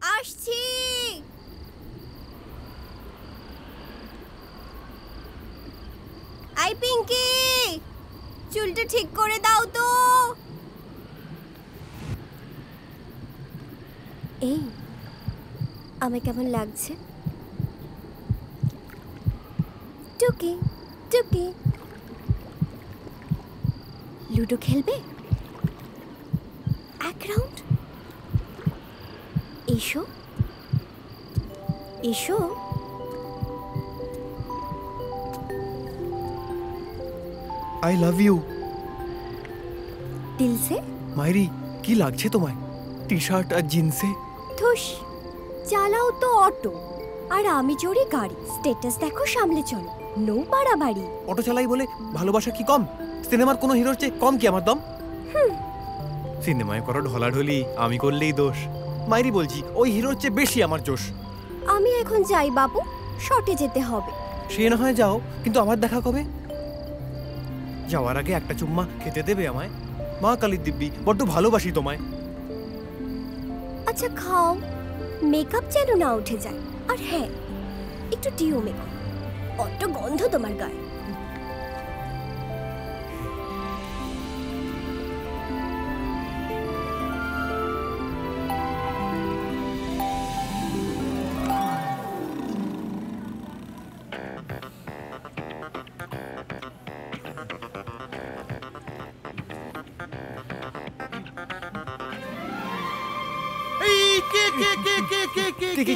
আসছি। আই পিঙ্কি চুলটা ঠিক করে দাও তো। এই আমার কেমন লাগছে? টুকি টুকি। লুডো খেলবে? এক রাউন্ড? এসো। এসো। আই লাভ ইউ দিল সে মাইরি কি লাগছে তোমায়? টি শার্ট আর জিন্সে থুস চালাও তো অটো। আর আমি চড়ি গাড়ি। স্টেটাস দেখো সামলে চলো। নো বাড়াবাড়ি। অটো চালাই বলে ভালোবাসা কি কম? সিনেমার কোনো হিরোর চেয়ে কম কি আমার দম? সিনেমায় করো ঢলাঢলি আমি করলেই দোষ। মাইরি বলছি ওই হিরোর চেয়ে বেশি আমার জোশ। আমি এখন যাই বাবু শর্টে যেতে হবে। সে না হয় যাও কিন্তু আমার দেখা কবে? যাওয়ার আগে একটা চুম্মা খেতে দেবে আমায়। মা কালীর দিব্যি বড্ড ভালোবাসি তোমায়। আচ্ছা খাও। মেকআপ যেন না উঠে যায়। আর হ্যাঁ একটু ডিও মেকআপ অত গন্ধ তোমার গায়ে।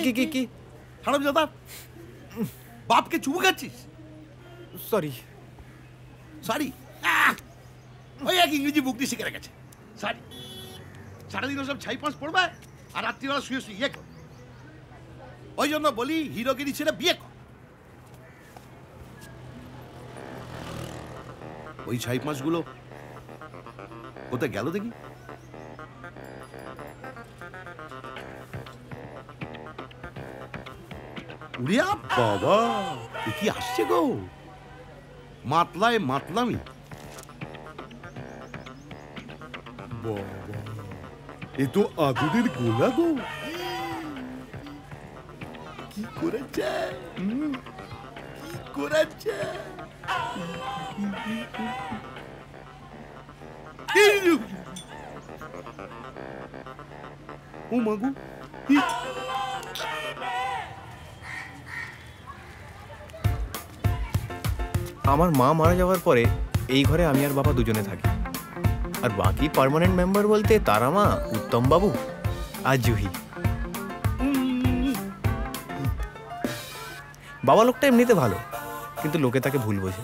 কে কি কি? হারাম দাদা বাপকে চুমু খাচ্ছিস? সরি সরি ওই এক ইংরেজি বুকটি শিখে রেখেছে। সরি সারাদিন সব ছাই পাঁচ পড়বে আর রাত্রিবেলা শুয়ে শুয়ে ইয়ে কর। ওই জন্য বলি হিরোগিরি ছেড়ে বিয়ে কর। ওই ছাই পাঁচগুলো কোথায় গেল দেখি? উড়িয়া বাবা, এ কি আসছে গো? মাতলায় মাতলামি। এ তো আগুনের গোলা গো। কি করেছে? কি করেছে? ও মাগু আমার মা মারা যাওয়ার পরে এই ঘরে আমি আর বাবা দুজনে থাকি। আর বাকি পার্মানেন্ট মেম্বার বলতে তারা মা, উত্তম বাবু আর জুহি। বাবা লোকটা এমনিতে ভালো, কিন্তু লোকে তাকে ভুল বোঝে।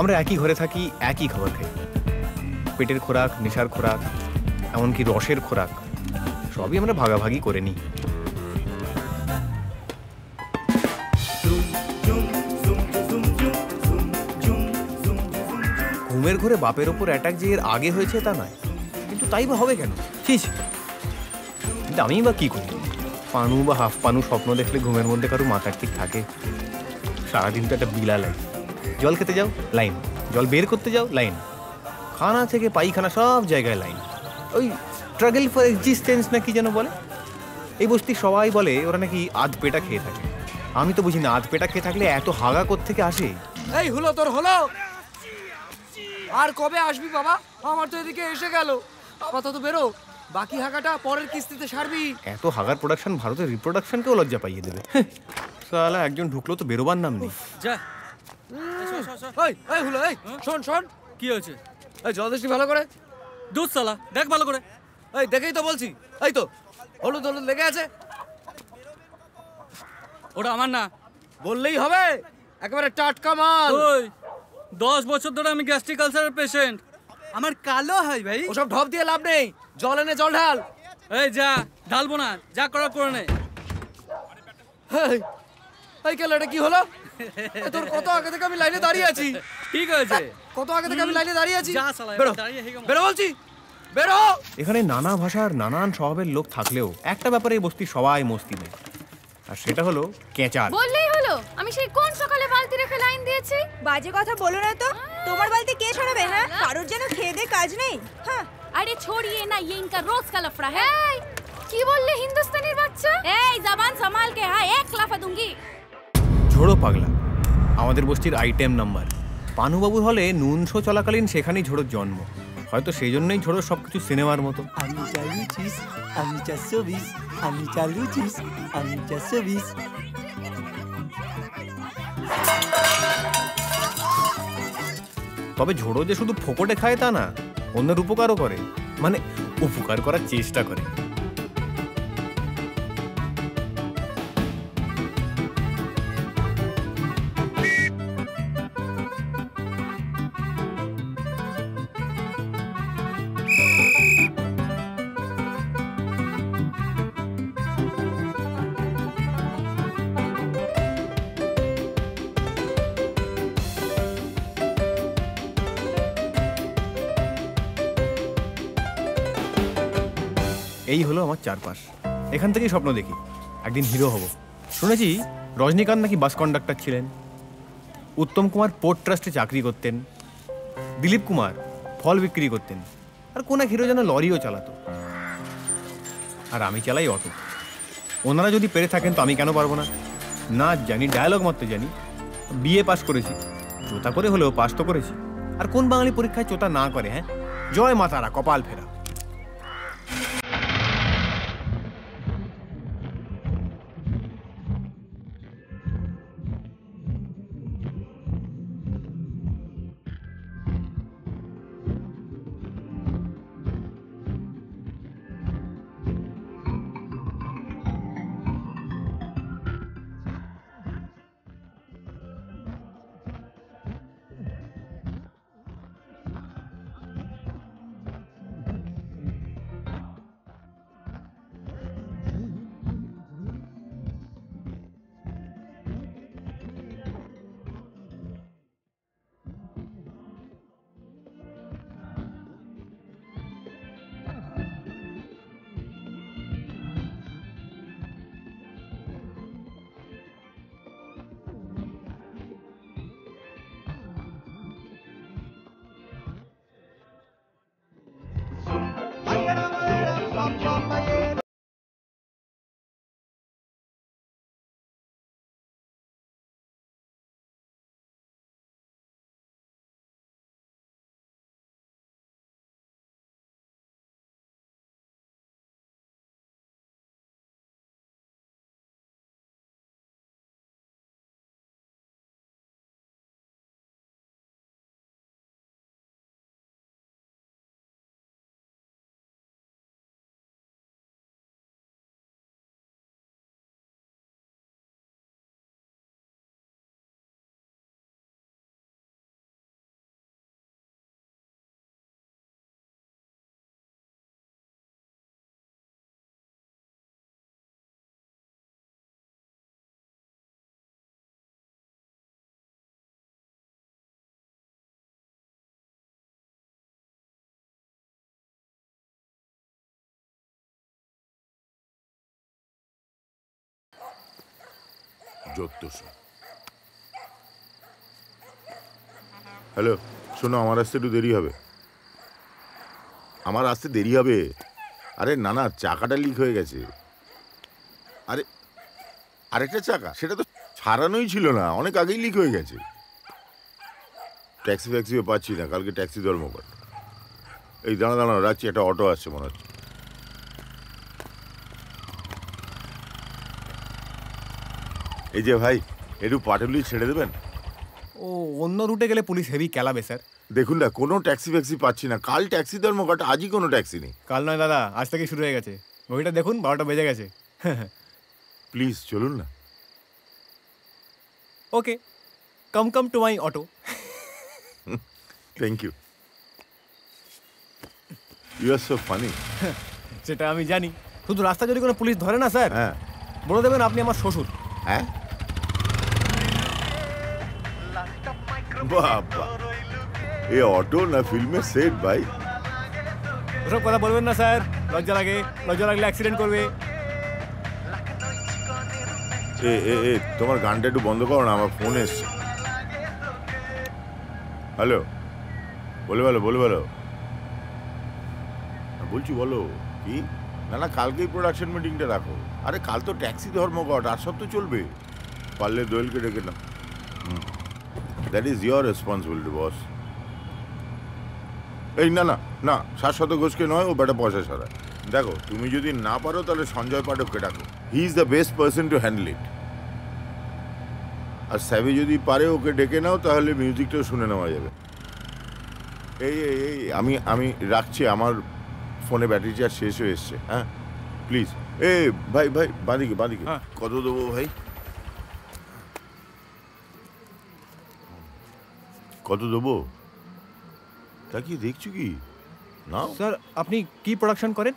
আমরা একই ঘরে থাকি, একই খাবার খাই। পেটের খোরাক, নেশার খোরাক, এমনকি রসের খোরাক। সবই আমরা ভাগাভাগি করে নিই। ঘুমের ঘরে বাপের ওপর অ্যাটাক যে এর আগে হয়েছে তা নয়, কিন্তু তাই বা হবে কেন? ঠিক কিন্তু আমি বা কি করি? পানু বা হাফ পানু স্বপ্ন দেখলে ঘুমের মধ্যে কারও মাথার ঠিক থাকে। সারাদিন তো একটা বিলা লাইন জল খেতে যাও লাইন জল বের করতে যাও লাইন খানা থেকে পায়খানা সব জায়গায় লাইন ওই স্ট্রাগল ফর এক্সিস্টেন্স না কি যেন বলে? এই বস্তি সবাই বলে ওরা নাকি আধ পেটা খেয়ে থাকে। আমি তো বুঝি না আধ পেটা খেয়ে থাকলে এত হাগা থেকে আসে? এই হলো তোর হলো! আর কবে আসবি বাবা? আমার তো এদিকে এসে গেল। আপাতত বেরো। বাকি হাগাটা পরের কিস্তিতে সারবি। এত হাগার প্রোডাকশন ভারতের রিপ্রোডাকশনকেও লজ্জা পাইয়ে দেবে। সালা একজন ঢুকলো তো বেরোবার নাম নেই। যা। এই এই হলো এই শোন শোন। কি হয়েছে? এই জলদৃষ্টি ভালো করে। দুধ সালা দেখ ভালো করে। এই দেখেই তো বলছি। এই তো হলুদ হলুদ লেগে আছে। ওটা আমার না। বললেই হবে। একেবারে টাটকা মাল। ওই দশ বছর ধরে আমি গ্যাস্ট্রিক আলসারের পেশেন্ট আমার কালো হয় ভাই। ওসব ঢপ দিয়ে লাভ নেই। জল এনে জল ঢাল। এই যা ঢালবো না। যা করার করে নে। এই, কেন এটা কি হলো? তোর কত আগে থেকে আমি লাইনে দাঁড়িয়ে আছি? ঠিক হয়েছে কত আগে থেকে আমি লাইনে দাঁড়িয়ে আছি। বেরো বলছি। বেরো এখানে নানা ভাষার নানান স্বভাবের লোক থাকলেও একটা ব্যাপারে এই বস্তি সবাই মস্তি নেই আর সেটা হলো কেঁচার বললেই হলো আমি সেই কোন সকালে বালতি রেখে লাইন দিয়েছি বাজে কথা বলো না তো তোমার বালতি কে সরাবে হ্যাঁ কারোর যেন খেয়ে দে কাজ নেই হ্যাঁ अरे छोड़िए ना ये इनका रोज का लफड़ा है কি বললে হিন্দুস্তানির বাচ্চা এই জবান সামাল কে হ্যাঁ এক লাফা दूंगी ঝোড়ো পাগলা আমাদের বস্তির আইটেম নাম্বার পানুবাবুর হলে নুন শো চলাকালীন সেখানেই ঝোড়োর জন্ম হয়তো সেই জন্যই ছোট সবকিছু সিনেমার মতো। আমি চালু চিস আমি চারশো বিশ আমি চালু চিস আমি চারশো বিশ। তবে ঝোড়ো যে শুধু ফোকটে খায় তা না অন্যের উপকারও করে। মানে উপকার করার চেষ্টা করে। হলো আমার চারপাশ। এখান থেকেই স্বপ্ন দেখি, একদিন হিরো হব। শুনেছি রজনীকান্ত নাকি বাস কন্ডাক্টর ছিলেন। উত্তম কুমার পোর্ট ট্রাস্টে চাকরি করতেন। দিলীপ কুমার ফল বিক্রি করতেন। আর কোন এক হিরো যেন লরিও চালাতো। আর আমি চালাই অটো। ওনারা যদি পেরে থাকেন তো আমি কেন পারব না? নাচ জানি ডায়ালগ মাত্র জানি। বিএ পাস করেছি। চোতা করে হলেও পাস তো করেছি। আর কোন বাঙালি পরীক্ষায় চোতা না করে হ্যাঁ? জয় মাতারা, কপাল ফেরা। হ্যালো, শোনো, আমার আসতে একটু দেরি হবে। আমার আসতে দেরি হবে? আরে না না, চাকাটা লিক হয়ে গেছে। আরে, আরেকটা চাকা? সেটা তো ছাড়ানোই ছিল না, অনেক আগেই লিক হয়ে গেছে। ট্যাক্সি ফ্যাক্সিও পাচ্ছি না, কালকে ট্যাক্সি ধর্মঘট। এই দাঁড়া দাঁড়া, রাখছি, একটা অটো আসছে মনে হচ্ছে। এই যে ভাই একটু পাটুলি ছেড়ে দেবেন? ও অন্য রুটে গেলে পুলিশ হেভি কেলাবে স্যার। দেখুন না কোনো ট্যাক্সি ফ্যাক্সি পাচ্ছি না। কাল ট্যাক্সি ধর্মঘট আজই কোনো ট্যাক্সি নেই। কাল নয় দাদা আজ থেকে শুরু হয়ে গেছে। ঘড়িটা দেখুন বারোটা বেজে গেছে। প্লিজ চলুন না। Okay come come to my auto thank you you are so funny সেটা আমি জানি। শুধু রাস্তা যদি কোনো পুলিশ ধরে না স্যার হ্যাঁ। বলে দেবেন আপনি আমার শ্বশুর। হ্যাঁ? বাবা। এ অটো না ফিল্মের সেট ভাই? ওসব কথা বলবেন না স্যার। লজ্জা লাগে। লজ্জা লাগলে অ্যাক্সিডেন্ট করবে। এ এ এ তোমার গানটা একটু বন্ধ করো না আমার ফোন এসছে। হ্যালো? বলে বলো বলে বলো। বলছি বলো কি? না না কালকেই প্রোডাকশন মিটিংটা রাখো। আরে কাল তো ট্যাক্সি ধর্মঘট আর সব তো চলবে। পারলে দোয়েলকে ডেকে না that is your responsibility boss এই না না না শাশ্বত ঘোষকে নয় ও বেটা পয়সা ছাড়া। দেখো তুমি যদি না পারো তাহলে সঞ্জয় পাঠককে ডাকো। He is the best person to handle it আর স্যাভি যদি পারে ওকে ডেকে নাও তাহলে মিউজিকটাও শুনে নেওয়া যাবে। এই এই এই আমি আমি রাখছি আমার ফোনে ব্যাটারি চার্জ শেষ হয়ে এসছে হ্যাঁ? প্লিজ এ ভাই ভাই বাঁদিকে বাঁদিকে। হ্যাঁ। কত দেবো ভাই? কত দেবো? তা কি দেখছ কি? নাও। স্যার আপনি কি প্রোডাকশন করেন?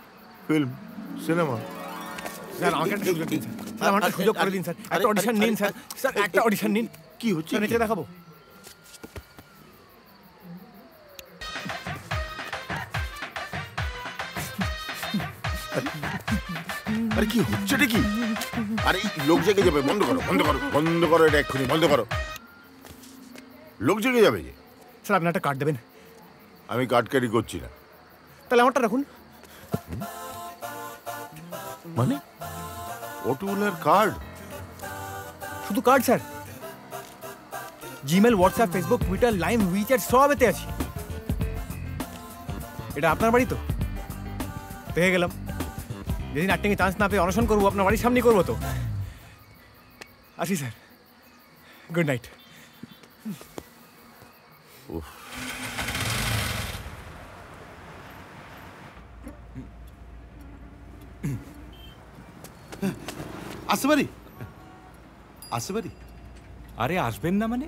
Film cinema. স্যার আমাকে একটা সুযোগ দিন স্যার। আমাকে একটা সুযোগ করে দিন স্যার। একটা অডিশন নিন স্যার। স্যার একটা অডিশন নিন। কি হচ্ছে? নেচে দেখাবো। আরে কি হচ্ছেটা কি? আরে লোক জেগে যাবে। বন্ধ করো বন্ধ করো বন্ধ করো এটা এক্ষুনি বন্ধ করো। লোক জেগে যাবে যে। স্যার আপনি একটা কার্ড দেবেন। আমি কার্ড ক্যারি করছি না। তাহলে আমারটা রাখুন। মানে? অটোওয়ালার কার্ড শুধু card sir. Gmail WhatsApp Facebook Twitter Line WeChat সব এতে আছি। এটা আপনার বাড়ি তো? পেয়ে গেলাম। যেদিন অ্যাক্টিংয়ে চান্স না পেয়ে অনশন করব আপনার বাড়ির সামনে করব তো। আসি স্যার। গুড নাইট আসতে পারি? আসতে পারি? আরে আসবেন না মানে?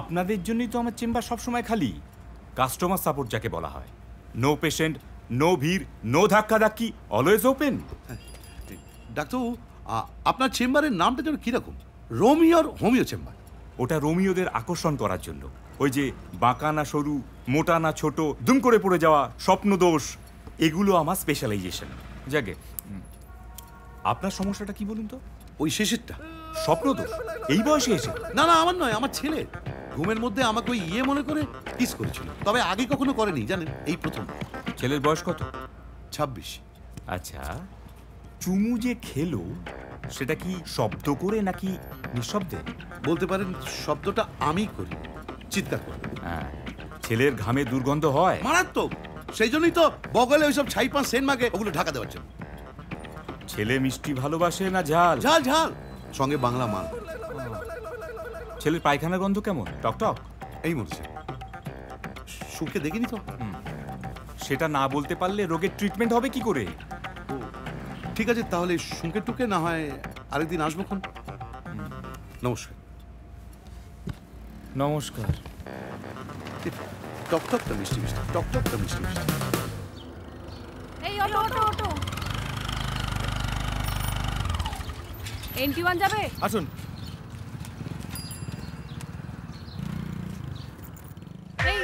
আপনাদের জন্যই তো আমার চেম্বার সবসময় খালি। কাস্টমার সাপোর্ট যাকে বলা হয়। নো পেশেন্ট নো ভিড় নো ধাক্কা ধাক্কি অলওয়েজ ওপেন ডাক্তারবাবু আপনার চেম্বারের নামটা যেন কীরকম? রোমিওর হোমিও চেম্বার। ওটা রোমিওদের আকর্ষণ করার জন্য। ওই যে বাঁকা না সরু মোটা না ছোট দুম করে পড়ে যাওয়া স্বপ্ন দোষ এগুলো আমার স্পেশালাইজেশন হুম। আপনার সমস্যাটা কি বলুন তো? ওই শেষেরটা। স্বপ্ন দোষ এই বয়সে এসে। না না আমার নয় আমার ছেলে। ঘুমের মধ্যে আমাকে ওই ইয়ে মনে করে কিস করেছিল। তবে আগে কখনো করেনি জানেন এই প্রথম। ছেলের বয়স কত? ছাব্বিশ। আচ্ছা চুমু যে খেলো সেটা কি শব্দ করে নাকি নিঃশব্দে? বলতে পারেন শব্দটা আমি করি। চিৎকার করে। হ্যাঁ ছেলের ঘামে দুর্গন্ধ হয়। মারাত্মক! সেই জন্যই তো বগলে ওইসব ছাই পাঁচ সেন মাগে ওগুলো ঢাকা দেওয়ার জন্য। ছেলে মিষ্টি ভালোবাসে না ঝাল? ঝাল ঝাল! সঙ্গে বাংলা মাল। ছেলের পায়খানার গন্ধ কেমন? টকটক এই মরছে। সুখে দেখিনি তো? সেটা না বলতে পারলে রোগের ট্রিটমেন্ট হবে কি করে? ঠিক আছে তাহলে সুখে টুকে না হয় আরেকদিন আসব খন নমস্কার। নমস্কার। টক টকটা মিষ্টি মিষ্টি টক টকটা মিষ্টি মিষ্টি। এই auto auto auto. N T one? আসুন। এই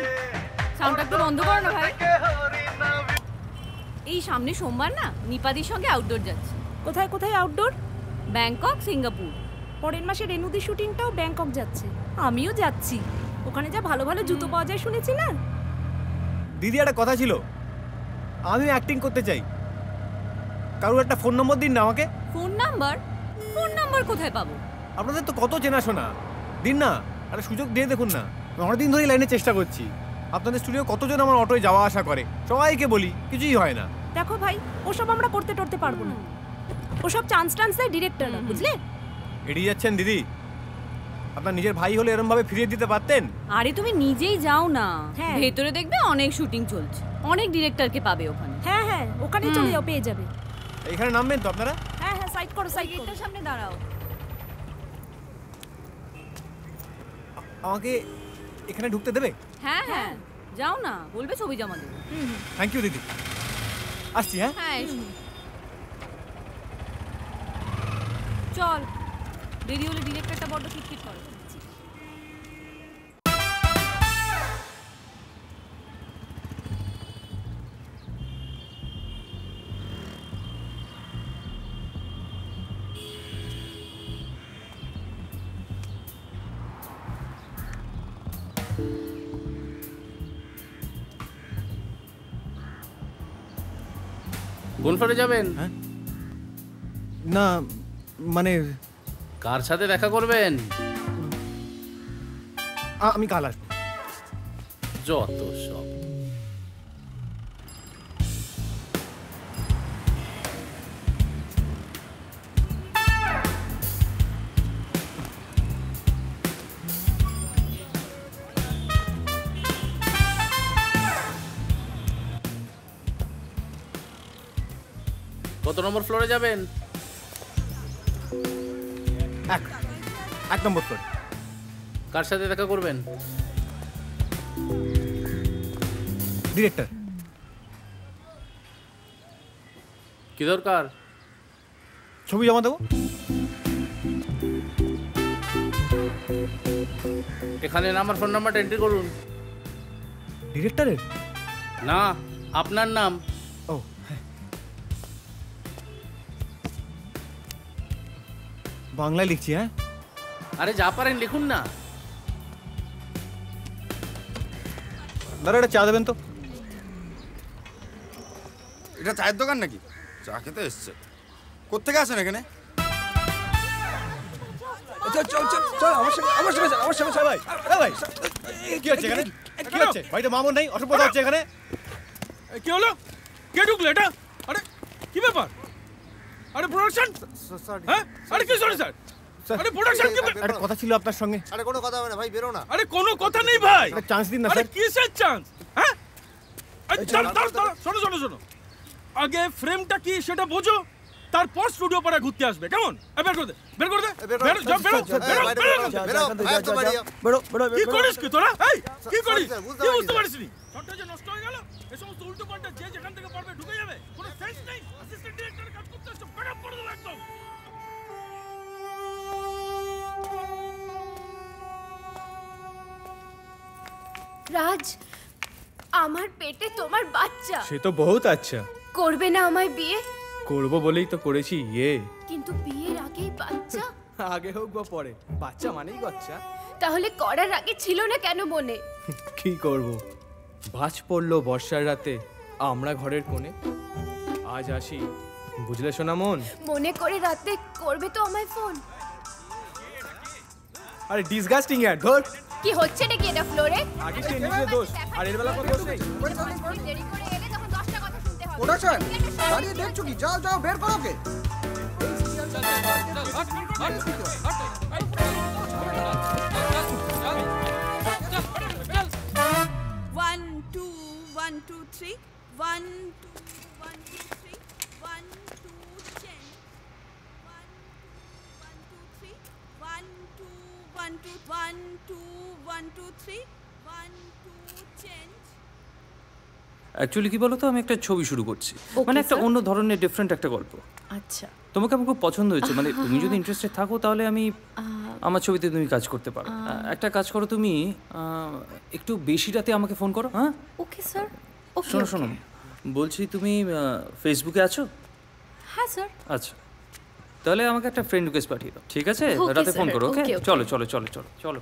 সাউন্ডটা একটু বন্ধ করো না ভাই। এই সামনে সোমবার না নিপাদির সঙ্গে আউটডোর যাচ্ছে। কোথায় কোথায় আউটডোর ব্যাংকক সিঙ্গাপুর পরের মাসে রেনুদি শুটিংটাও ব্যাংকক যাচ্ছে। আমিও যাচ্ছি। ওখানে যা ভালো ভালো জুতো পাওয়া যায় শুনেছি না? দিদি একটা কথা ছিল। আমি অ্যাক্টিং করতে চাই। কারোর একটা ফোন নম্বর দিন না আমাকে। ফোন নাম্বার ফোন নাম্বার কোথায় পাবো? আপনাদের তো কত চেনাশোনা। দিন না একটা সুযোগ দিয়ে দেখুন না। আমি অনেকদিন ধরেই লাইনে চেষ্টা করছি। আপনাদের স্টুডিও কতজন আমার অটোয় যাওয়া আসা করে? সবাইকে বলি কিছুই হয় না। দেখো ভাই ওসব আমরা করতে টরতে পারব না। ওসব চান্স টান্স দেয় ডিরেক্টররা বুঝলে? এড়িয়ে যাচ্ছেন দিদি। আপনার নিজের ভাই হলে এরম ভাবে ফিরিয়ে দিতে পারতেন? আরে তুমি নিজেই যাও না। হ্যাঁ। ভেতরে দেখবে অনেক শুটিং চলছে। অনেক ডিরেক্টরকে পাবে ওখানে। হ্যাঁ হ্যাঁ ওখানে চলে যাও পেয়ে যাবে। এখানে নামবেন তো আপনারা? হ্যাঁ হ্যাঁ সাইড করো সাইড করো। সামনে দাঁড়াও। আমাকে এখানে ঢুকতে দেবে? হ্যাঁ হ্যাঁ। যাও না বলবে ছবি জমা দেবে। থ্যাংক ইউ দিদি। আসছি হ্যাঁ? হ্যাঁ চল। দেরি হলে ডিরেক্টরটা বড্ড খিটখিট করে। কোন ফ্লোরে যাবেন? হ্যাঁ। না মানে কার সাথে দেখা করবেন? আমি কাল আসব। যত সব। কত নম্বর ফ্লোরে যাবেন? এক এক নম্বর ফ্লোর কার সাথে দেখা করবেন? ডিরেক্টর কি দরকার? ছবি জমা দেবো? এখানে নাম্বার ফোন নাম্বারটা এন্ট্রি করুন। ডিরেক্টরের না আপনার নাম। বাংলায় লিখছি হ্যাঁ আরে যা পারেন লিখুন না দাদা একটা চা দেবেন তো এটা চায়ের দোকান নাকি চা খেতে এসছে কোথেকে আসেন এখানে চল চল চল চল আমার সঙ্গে আমার সঙ্গে চল, আমার সঙ্গে চল ভাই এ ভাই কি হচ্ছে এখানে কি হচ্ছে বাড়িতে মামুন নেই অসভ্যতা হচ্ছে এখানে কি হলো কে ঢুকলো এটা আরে কি ব্যাপার আরে প্রোডাকশন হ্যাঁ? আরে কি সরি স্যার আরে প্রোডাকশন কি? একটা কথা ছিল আপনার সঙ্গে। আরে কোনো কথা হবে না ভাই বেরো না। আরে কোনো কথা নেই ভাই। একটা চান্স দিন না স্যার আরে স্যার কিসের চান্স হ্যাঁ? আরে দাঁড়াও, দাঁড়াও, শোনো শোনো শোনো। আগে ফ্রেমটা কি সেটা বোঝো তারপর স্টুডিও পাড়া ঘুরতে আসবে কেমন? এ, বের করে দে বের করে দে। বেরো, যা, বেরো, বেরো, বেরো, বেরো। কি করিস কি তোরা? এই কি করিস? কি বুঝতে পারিস নি? শটটা যে নষ্ট হয়ে গেল এই সমস্ত উল্টো পাল্টা যে যেখান থেকে রাজ আমার পেটে তোমার বাচ্চা। সে তো বহুত আচ্ছা। করবে না আমায় বিয়ে? করব বলেই তো করেছি ইয়ে। কিন্তু বিয়ের আগেই বাচ্চা? আগে হোক বা পরে বাচ্চা মানেই বাচ্চা। তাহলে করার আগে ছিল না কেন মনে? কি করব? ভাঁজ পড়ল বর্ষার রাতে আমরা ঘরের কোণে। আজ আসি বুঝলে শোনা মন মনে করে রাতে করবে তো আমায় ফোন। আরে ডিসগাস্টিং ইয়ার ধর। কি হচ্ছে নাকি এটা ফ্লোরে আগে সে নিজে দোষ আর এর বেলা কথা বলছে ওটা চল দাঁড়িয়ে দেখছ কি? যাও যাও বের করো কে One, two, one, two. Actually কি বলতো? আমি একটা ছবি শুরু করছি। মানে একটা অন্য ধরনের ডিফারেন্ট একটা গল্প। আচ্ছা। তোমাকে আমার খুব পছন্দ হয়েছে। মানে তুমি যদি ইন্টারেস্টেড থাকো তাহলে আমি আমার ছবিতে তুমি কাজ করতে পারো। একটা কাজ করো তুমি একটু বেশি রাতে আমাকে ফোন করো হ্যাঁ? ওকে স্যার শোনো শোনো। বলছি তুমি ফেসবুকে আছো? হ্যাঁ স্যার আচ্ছা। তাহলে আমাকে একটা ফ্রেন্ড রিকোয়েস্ট পাঠিয়ে দাও ঠিক আছে? রাতে ফোন করো ওকে. চলো চলো চলো চলো চলো।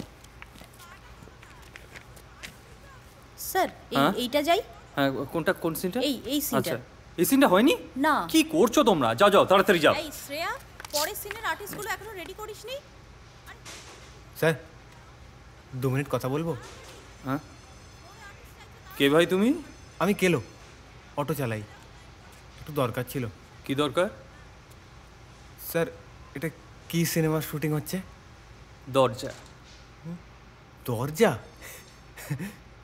স্যার হ্যাঁ? এইটা যাই। হ্যাঁ কোনটা কোন সিনটা? এই এই সিনটা। আচ্ছা এই সিনটা হয়নি? না। কি করছ তোমরা? যাও যাও তাড়াতাড়ি যাও। এই শ্রেয়া পরের সিনের আর্টিস্টগুলো এখনও রেডি করিসনি স্যার দু মিনিট কথা বলব? হ্যাঁ। কে ভাই তুমি? আমি কেলো অটো চালাই। একটু দরকার ছিল। কি দরকার? স্যার এটা কি সিনেমার শুটিং হচ্ছে? দরজা। দরজা?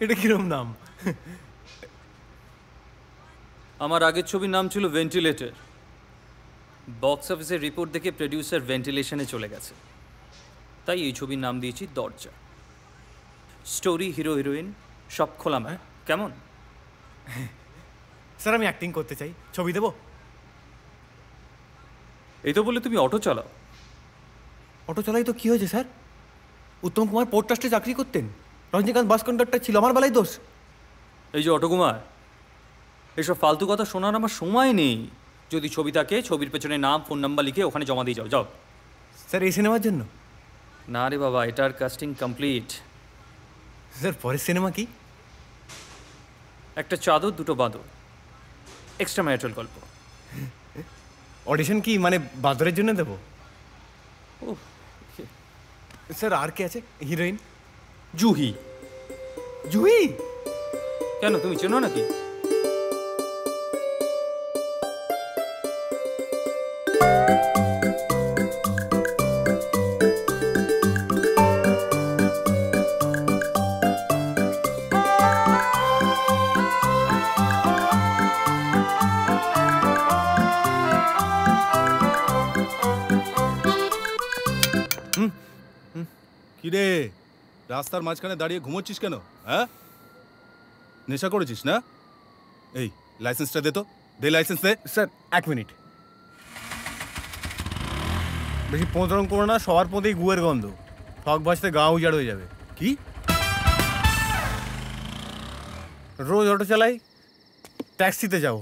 এটা কিরম নাম? আমার আগের ছবির নাম ছিল ভেন্টিলেটর বক্স অফিসের রিপোর্ট দেখে প্রডিউসার ভেন্টিলেশনে চলে গেছে। তাই এই ছবির নাম দিয়েছি দরজা। স্টোরি হিরো হিরোইন সব খোলাম কেমন? স্যার আমি অ্যাক্টিং করতে চাই। ছবি দেবো? এই তো বলে তুমি অটো চালাও। অটো চালাই তো কি হয়েছে স্যার উত্তম কুমার পোর্ট ট্রাস্টে চাকরি করতেন। রজনীকান্ত বাস কন্ডাক্টর ছিল আমার বেলায় দোষ। এই যে অটোকুমার এসব ফালতু কথা শোনার আমার সময় নেই। যদি ছবি থাকে ছবির পেছনে নাম ফোন নাম্বার লিখে ওখানে জমা দিয়ে যাও যাও। স্যার এই সিনেমার জন্য? না রে বাবা এটার কাস্টিং কমপ্লিট স্যার পরের সিনেমা কি? একটা চাদর দুটো বাঁদর। এক্সট্রা ম্যারিটাল গল্প। অডিশন কি মানে বাদরের জন্য দেবো? ও স্যার আর কে আছে? হিরোইন? জুহি। জুহি? কেন তুমি চেনো নাকি? কিরে? রাস্তার মাঝখানে দাঁড়িয়ে ঘুমোচ্ছিস কেন? হ্যাঁ? নেশা করেছিস না? এই লাইসেন্সটা দে তো। দে লাইসেন্স দে স্যার এক মিনিট। বেশি পোঁতরম করো না সবার পথেই গুয়ের গন্ধ। ঠক বাজতে গা উজাড় হয়ে যাবে। কি? রোজ অটো চালাই ট্যাক্সিতে যাব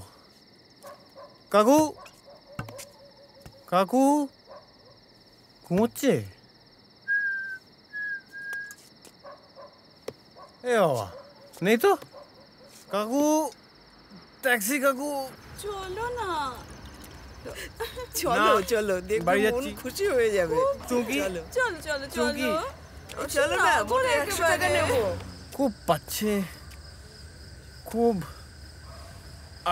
কাকু? কাকু? ঘুমোচ্ছে? এ বাবা নেই তো? কাকু ট্যাক্সি কাকু। চলো না। চলো চলো দেখো বাড়ি মন খুশি হয়ে যাবে। চুমকি? চলো চলো চলো চলো। না মনে একশো টাকা নেব। খুব পাচ্ছে। খুব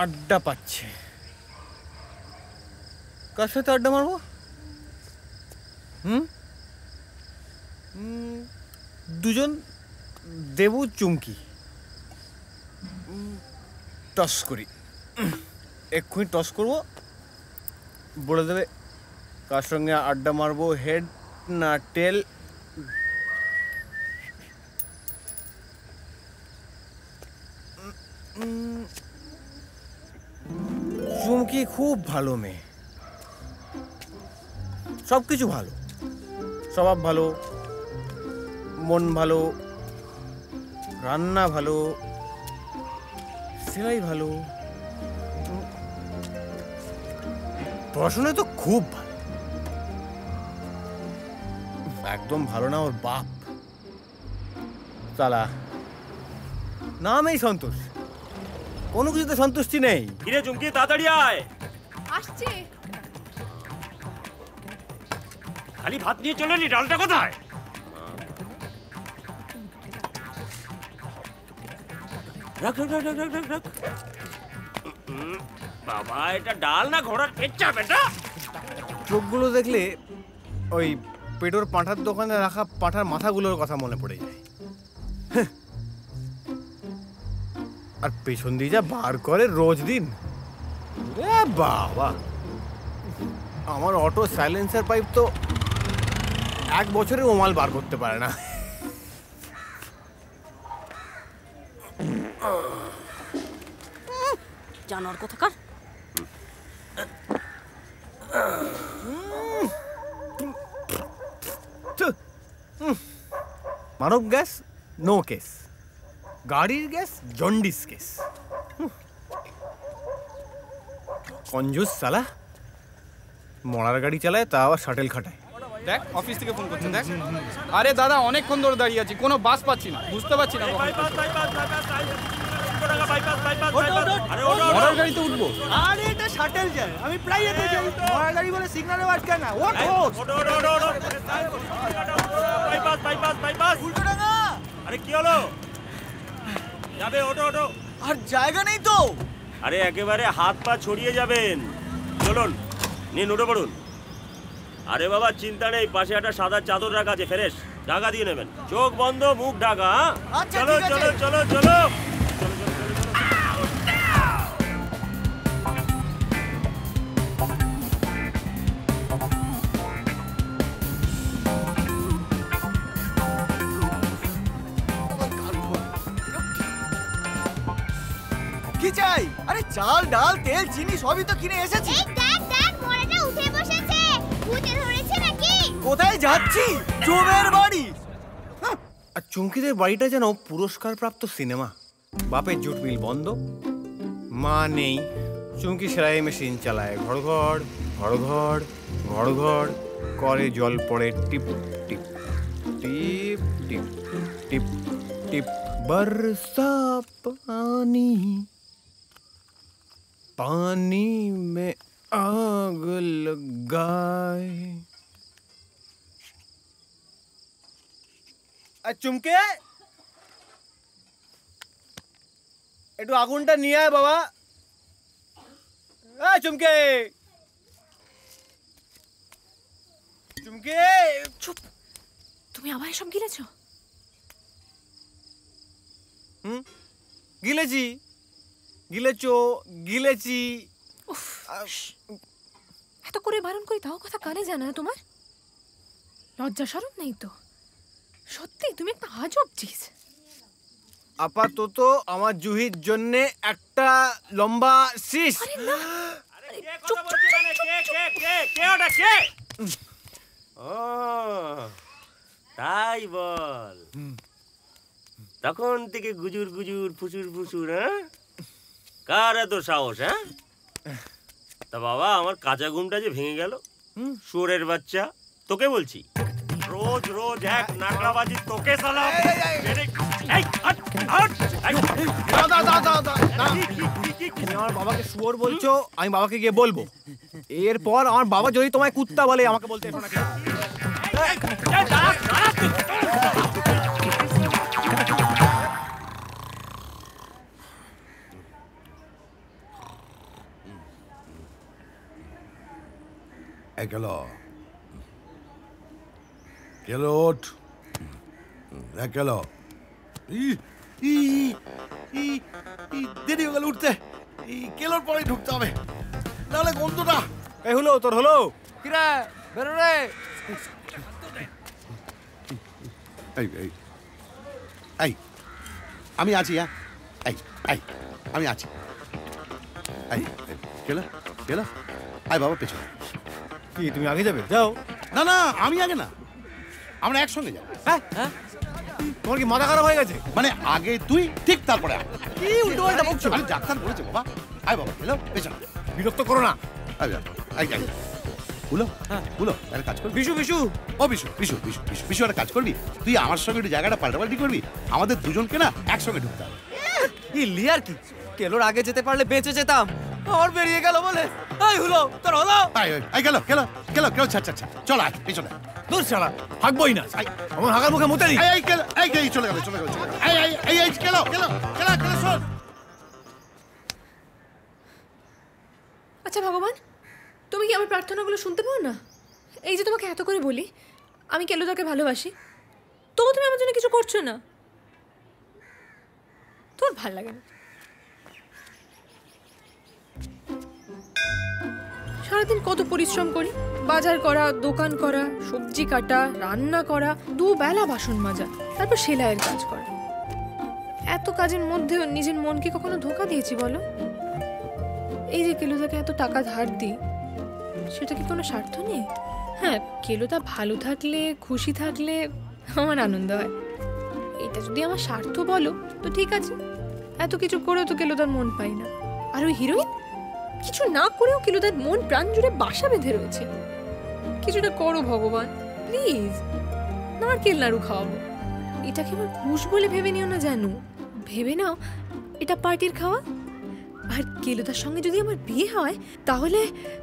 আড্ডা পাচ্ছে। কার সাথে আড্ডা মারবো? হুম দুজন? দেবু চুমকি। টস করি। এক্ষুনি টস করব। বলে দেবে, কার সঙ্গে আড্ডা মারবো, হেড না টেল? চুমকি খুব ভালো মেয়ে। সব কিছু ভালো। স্বভাব ভালো। মন ভালো। রান্না ভালো সেলাই ভালো। পড়াশোনায় তো খুব ভালো। একদম ভালো না ওর বাপ। চালা নামেই সন্তোষ। কোনো কিছুতে সন্তুষ্টি নেই। কিরে চুমকি তাড়াতাড়ি আয়। আসছে। খালি ভাত নিয়ে চলে এলি ডালটা কোথায়? রাখ রাখ রাখ রাখ রাখ রাখ রাখ। বাবা এটা ডাল না ঘোড়ার বেটা চোখগুলো দেখলে ওই পেটোর পাঁঠার দোকানে রাখা পাঁঠার মাথাগুলোর কথা মনে পড়ে যায়। হ্যাঁ। আর পেছন দিয়ে যা বার করে রোজ দিন। বাবা। আমার অটো সাইলেন্সার পাইপ তো এক বছরে ওমাল বার করতে পারে না। জানোয়ার কোথাকার? মানব গ্যাস নো কেস। গাড়ির গ্যাস জন্ডিস কেস। কঞ্জুস সালা। মরার গাড়ি চালায় তা আবার শাটেল খাটায়। দেখ অফিস থেকে ফোন করছে দেখ। আরে দাদা অনেকক্ষণ ধরে দাঁড়িয়ে আছি কোনো বাস পাচ্ছি না বুঝতে পারছি না কখন মরার গাড়িতে উঠবো। আরে এটা শাটেল যায়। আমি প্রায় যেতে যাই। মরা গাড়ি বলে সিগনালে আটকায় না। ওঠ। ওঠ বাইপাস বাইপাস বাইপাস উল্টোডাঙ্গা আরে কি হলো? যাবে ওটো ওটো আর জায়গা নেই তো। আরে একেবারে হাত পা ছড়িয়ে যাবেন। চলুন নিন উঠে পড়ুন। আরে বাবা চিন্তা নেই পাশে একটা সাদা চাদর রাখা আছে ফ্রেশ। ঢাকা দিয়ে নেবেন। চোখ বন্ধ মুখ ঢাকা হ্যাঁ? আচ্ছা, চলো চলো চলো চলো। চাল ডাল তেল চিনি সবই তো কিনে এসেছি দেখ দেখ মরাটা উঠে বসেছে ভূতে ধরেছে নাকি কোথায় যাচ্ছি জমের বাড়ি আর চুমকিদের বাড়িটা যেন পুরস্কার প্রাপ্ত সিনেমা বাপের জুট মিল বন্ধ মা নেই চুমকি সেলাই মেশিন চালায় ঘর ঘর ঘর ঘর ঘর ঘর করে জল পড়ে টিপ টিপ টিপ টিপ টিপ টিপ বরসা পানি पानी में आग लगाए আর চুমকে একটু আগুনটা নিয়ে আয় বাবা আ চুমকে চুমকে চুপ তুমি আবার এসব গিলেছো হুম গিলেছি গিলেছো গিলেছি এত করে বারণ করি তাও কথা কানে জানা না তোমার? লজ্জা সরম নেই তো। সত্যি তুমি একটা আজব চিজ আপাতত আমার জুহির জন্য একটা লম্বা শীষ। ও তাই বল। তখন থেকে গুজুর গুজুর ফুসুর ফুসুর হ্যাঁ? কার এত সাহস হ্যাঁ? তা বাবা আমার কাঁচা ঘুমটা যে ভেঙে গেল। শুয়োরের বাচ্চা তোকে বলছি। রোজ রোজ এক নাকড়াবাজি তোকে সালাম। আমার বাবাকে শুয়োর বলছো আমি বাবাকে গিয়ে বলব। এরপর আমার বাবা যদি তোমায় কুত্তা বলে আমাকে বলতে এই গেল গেল ওঠ। দেখ গেল ই, ই, ই, ই, দেরি হয়ে গেল উঠতে। ই, কেলোর পরে ঢুকতে হবে। নাহলে গন্ধটা। এই হলো তোর হলো। কিরা বেরো রে। এই আমি আছি হ্যাঁ? এই এই আমি আছি। এই গেল গেল। আয় বাবা পেছনে। কি তুমি আগে যাবে? যাও। না না আমি আগে না। আমরা একসঙ্গে যাব। হ্যাঁ হ্যাঁ। তোমার কি মাথা খারাপ হয়ে গেছে? মানে আগে তুই ঠিক তারপরে। কি উল্টো পাল্টা বকছো? আরে ডাক্তার বলেছে বাবা। আয় বাবা এলো পেছনে। বিরক্ত করো না। আয় আয় আয়। বুলো হ্যাঁ। বুলো একটা কাজ করবি? বিশু বিশু। ও বিশু বিশু বিশু বিশু বিশু একটা কাজ করবি? তুই আমার সঙ্গে একটু জায়গাটা পাল্টাপাল্টি করবি? আমাদের দুজনকে না একসঙ্গে ঢুকতে হবে। কি লিয়ার কি। কেলোর আগে যেতে পারলে বেঁচে যেতাম। আমার বেরিয়ে গেল বলে। এই হলো তোর হলো? আয় আয়, আয় গেল গেল গেল ছাড় ছাড় চল আয় পেছনে। দূর ছাড়া হাঁকবই না। আমার হাঁকার মুখে মুতে এই গেল এই এই চলে গেল চলে গেল চলে গেল। এই এই এই এই গেল গেল গেল গেল শোন। আচ্ছা ভগবান তুমি কি আমার প্রার্থনাগুলো শুনতে পাও না? এই যে তোমাকে এত করে বলি আমি কেলোদাকে ভালোবাসি? তবু তুমি আমার জন্য কিছু করছ না। তোর ভালো লাগে না। সারাদিন কত পরিশ্রম করি? বাজার করা, দোকান করা, সবজি কাটা, রান্না করা, দুবেলা বাসন মাজা, তারপর সেলাইয়ের কাজ করা। এত কাজের মধ্যেও নিজের মনকে কখনো ধোকা দিয়েছি বলো? এই যে কেলুদাকে এত টাকা ধার দিই, সেটা কি কোনো স্বার্থ নেই? হ্যাঁ কেলুদা ভালো থাকলে, খুশি থাকলে আমার আনন্দ হয়। এটা যদি আমার স্বার্থ বলো, তো ঠিক আছে। এত কিছু করেও তো কেলুদার মন পাই না। আর ওই হিরোইন? কিছু না করেও কেলুদার মন প্রাণ জুড়ে বাসা বেঁধে রয়েছে। কিছুটা করো ভগবান প্লিজ। না আর কেল নাড়ু খাওয়াবো এটাকে আমার ঘুষ বলে ভেবে নিও না জানো? ভেবে নাও এটা পার্টির খাওয়া? আর কেলুদার সঙ্গে যদি আমার বিয়ে হয় তাহলে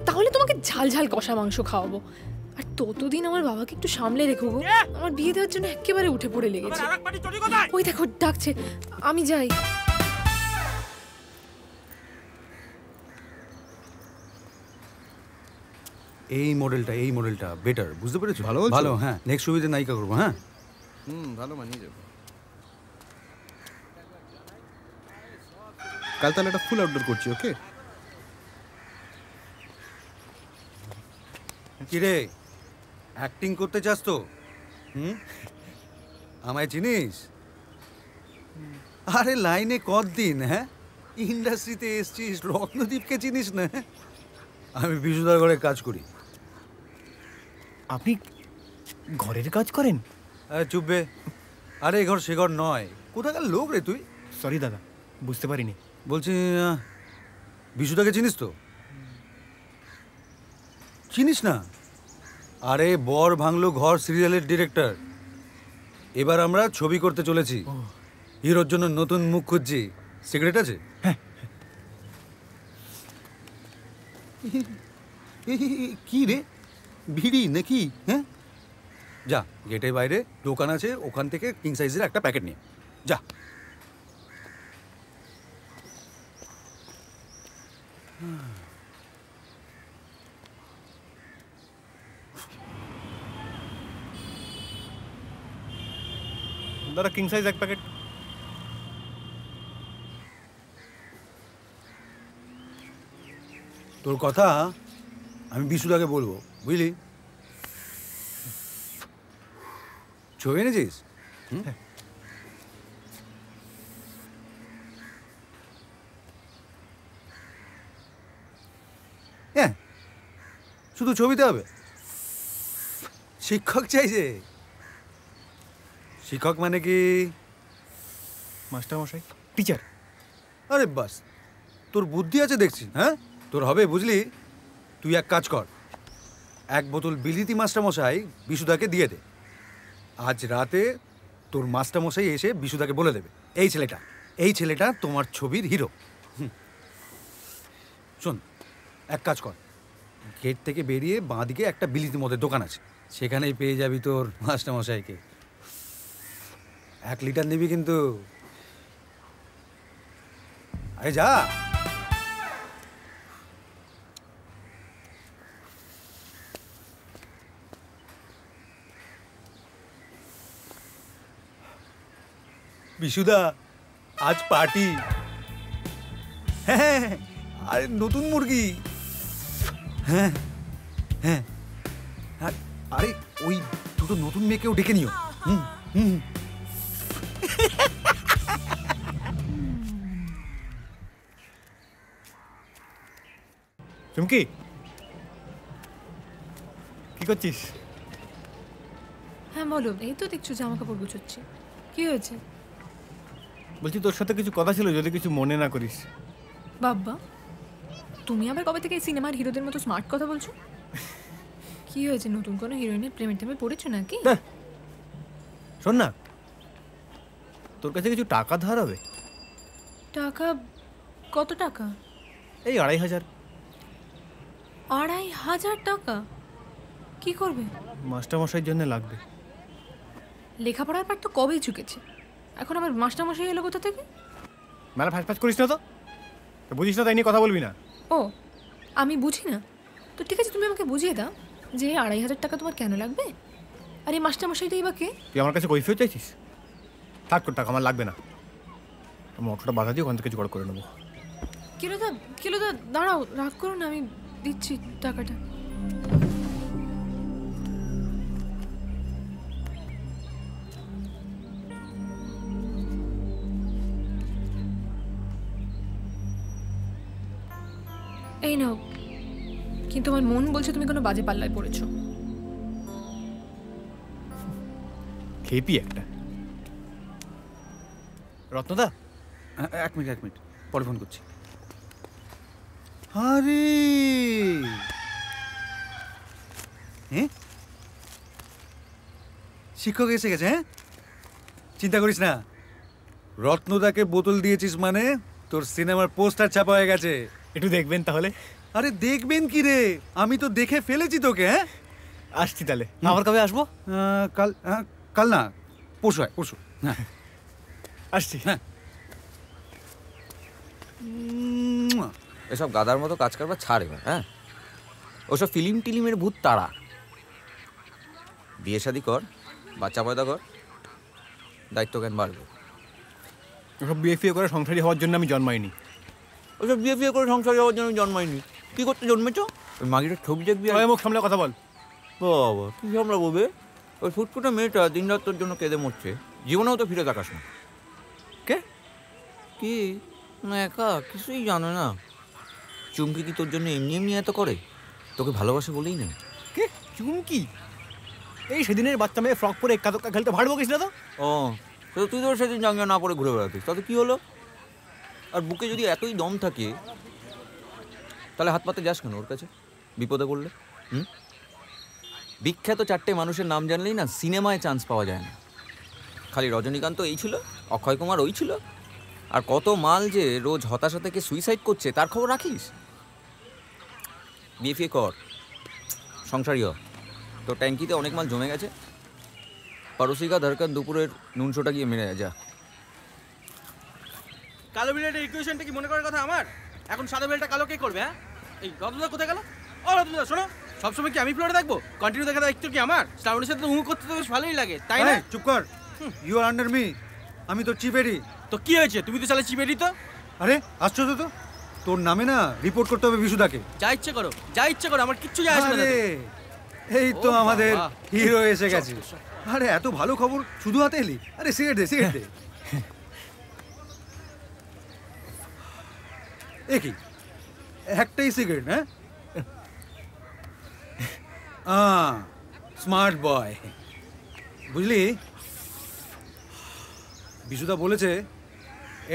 তাহলে তোমাকে ঝাল ঝাল কষা মাংস খাওয়াবো। আর ততদিন আমার বাবাকে একটু সামলে রেখো গো। আমার বিয়ে দেওয়ার জন্য একেবারে উঠে পড়ে লেগেছে। ওই দেখো ডাকছে। আমি যাই। এই মডেলটা এই মডেলটা বেটার বুঝতে পেরেছ? ভালো ভালো হ্যাঁ নেক্সট ছবিতে নায়িকা করব হ্যাঁ? হুম ভালো মানিয়ে যাব কাল তাহলে একটা ফুল আউটডোর করছি ওকে কি রে? অ্যাক্টিং করতে চাস তো? হুম? আমায় চিনিস? আরে লাইনে কতদিন হ্যাঁ? ইন্ডাস্ট্রিতে এসছিস রত্নদীপকে চিনিস না? আমি বিশুদার ঘরে কাজ করি। আপনি ঘরের কাজ করেন? চুপবে। আরে ঘর সে ঘর নয়। কোথাকার লোক রে তুই? সরি দাদা বুঝতে পারিনি। বলছি বিশুদাকে চিনিস তো? চিনিস না? আরে বর ভাঙলো ঘর সিরিয়ালের ডিরেক্টর। এবার আমরা ছবি করতে চলেছি। হিরোর জন্য নতুন মুখ খুঁজছি। সিগারেট আছে? এই, কি রে? ভিড়ি নাকি হ্যাঁ? যা গেটের বাইরে দোকান আছে ওখান থেকে কিং সাইজের একটা প্যাকেট নিয়ে যা। দাদা কিং সাইজ এক প্যাকেট তোর কথা আমি বিশুদাকে বলব বুঝলি? ছবি এনেছিস? হ্যাঁ শুধু ছবিতে হবে। শিক্ষক চাইছে। শিক্ষক মানে কি? মাস্টার মশাই টিচার। আরে বাস তোর বুদ্ধি আছে দেখছি হ্যাঁ? তোর হবে বুঝলি? তুই এক কাজ কর। এক বোতল বিলিতি মাস্টারমশাই বিশুদাকে দিয়ে দে। আজ রাতে তোর মাস্টারমশাই এসে বিশুদাকে বলে দেবে, এই ছেলেটা এই ছেলেটা তোমার ছবির হিরো। শোন, এক কাজ কর। গেট থেকে বেরিয়ে বাঁদিকে একটা বিলিতি মদের দোকান আছে। সেখানেই পেয়ে যাবি তোর মাস্টারমশাইকে। এক লিটার নিবি কিন্তু। আরে যা। বিশুদা, আজ পার্টি। হ্যাঁ আরে নতুন মুরগি। হ্যাঁ হ্যাঁ আর- আরে ওই দুটো নতুন মেয়েকেও ডেকে নিও। হুম হুম চুমকি, কি করছিস? হ্যাঁ বলো এই তো দেখছ জামা কাপড় গুছোচ্ছি। কি হয়েছে? বলছি তোর সাথে কিছু কথা ছিল যদি কিছু মনে না করিস। বাব্বা তুমি আবার কবে থেকে এই সিনেমার হিরোদের মতো স্মার্ট কথা বলছো? কি হয়েছে নতুন কোনো হিরোইনের প্রেমের টেমে পড়েছো নাকি? শোন না তোর কাছে কিছু টাকা ধার হবে? টাকা কত টাকা? এই আড়াই হাজার। আড়াই হাজার টাকা? কি করবে? মাস্টারমশাইয়ের জন্য লাগবে। লেখাপড়ার পার তো কবেই চুকেছে। এখন আবার মাস্টারমশাই এলো কোথা থেকে? মেলা ফাঁস করিস না তো? বুঝিস না তাই নিয়ে কথা বলবি না। ও আমি বুঝি না। তো ঠিক আছে তুমি আমাকে বুঝিয়ে দাও যে আড়াই হাজার টাকা তোমার কেন লাগবে? আর এই মাস্টারমশাইটাই বা কে? তুই আমার কাছে কৈফিয়ত চাইছিস? থাক তোর টাকা আমার লাগবে না। আমি অটোটা বাধা দিয়ে ওখান থেকে জোগাড় করে নেব। কিলোদা কিলোদা দাঁড়াও রাগ করো না আমি দিচ্ছি টাকাটা। এই নাও। কিন্তু আমার মন বলছে তুমি কোনো বাজে পাল্লায় পড়েছো। খেপি একটা। রত্নদা? এক মিনিট এক মিনিট। পরে ফোন করছি। আরে! হ্যাঁ শিক্ষক এসে গেছে হ্যাঁ? চিন্তা করিস না। রত্নদাকে বোতল দিয়েছিস মানে তোর সিনেমার পোস্টার ছাপা হয়ে গেছে। একটু দেখবেন তাহলে। আরে দেখবেন কি রে? আমি তো দেখে ফেলেছি তোকে হ্যাঁ? আসছি তাহলে। আবার কবে আসব? কাল কাল না পরশু হয় পরশু। হ্যাঁ। আসছি। হ্যাঁ। এসব গাদার মতো কাজ করবার ছাড় এবার হ্যাঁ? ওসব ফিল্ম টিলিমের ভূত তারা। বিয়ে শাদি কর বাচ্চা পয়দা কর দায়িত্ব জ্ঞান বাড়বে। ওসব বিয়ে ফিয়ে করে সংসারী হওয়ার জন্য আমি জন্মাইনি। ওসব বিয়ে ফিয়ে করে সংসার যাওয়ার জন্য জন্মায়নি। কি করতে জন্মেছ? ওই মাগিটার ছবি দেখবি আর- মুখ সামলে কথা বল। বাবা কি আমরা বলবে ওই ফুটফুটে মেয়েটা দিন রাত তোর জন্য কেঁদে মরছে। জীবনেও তো ফিরে তাকাস না। কে? কি? না একা? কিছুই জানে না। চুমকি কি তোর জন্য এমনি এমনি এত করে? তোকে ভালোবাসে বলেই না। কে? চুমকি? এই সেদিনের বাচ্চা মেয়ে ফ্রক পরে দোক্কা খেলতে ভাড় বকিস না তো? ও তো তুই তো সেদিন জাঙ্গিয়া না পরে ঘুরে বেড়াতিস। তাতে কি হলো? আর বুকে যদি এতই দম থাকে, তাহলে হাত পাতে যাস কেন ওর কাছে? বিপদে পড়লে? হুম? বিখ্যাত চারটে মানুষের নাম জানলেই না সিনেমায় চান্স পাওয়া যায় না। খালি রজনীকান্ত এই ছিল, অক্ষয় কুমার ওই ছিল। আর কত মাল যে রোজ হতাশা থেকে সুইসাইড করছে, তার খবর রাখিস? বিয়ে কর। সংসারী হ। তো ট্যাঙ্কিতে অনেক মাল জমে গেছে। পারসিকা ধরকান দুপুরের নুনশোটা গিয়ে মেরে যা। কালো বিলেটের ইকুয়েশনটা কি মনে করার কথা আমার? এখন সাদা বেলটা কালো কে করবে হ্যাঁ? এই রতনদা কোথায় গেল? ও রতনদা শোনো। সবসময় কি আমি ফ্লোরে থাকব? কন্টিনিউ দেখা দায়িত্ব কি আমার? শ্রাবণের সাথে উমু করতে তো বেশ ভালোই লাগে তাই না? চুপ কর। ইউ আর আন্ডার মি আমি তো চিপেরি। তো কি হয়েছে? তুমি তো চালে চিপেরি তো? আরে আশ্চর্য তো। তোর নামে না রিপোর্ট করতে হবে বিশুদাকে। যা ইচ্ছে করো যা ইচ্ছে করো আমার কিচ্ছু যায় আসে না এই তো আমাদের। হিরো এসে গেছে। আরে এত ভালো খবর শুধু হাতে এলি? আরে সিগারেট দে সিগারেট দে। এ কি? একটাই সিগারেট হ্যাঁ? Smart boy. বুঝলি? বিশুদা বলেছে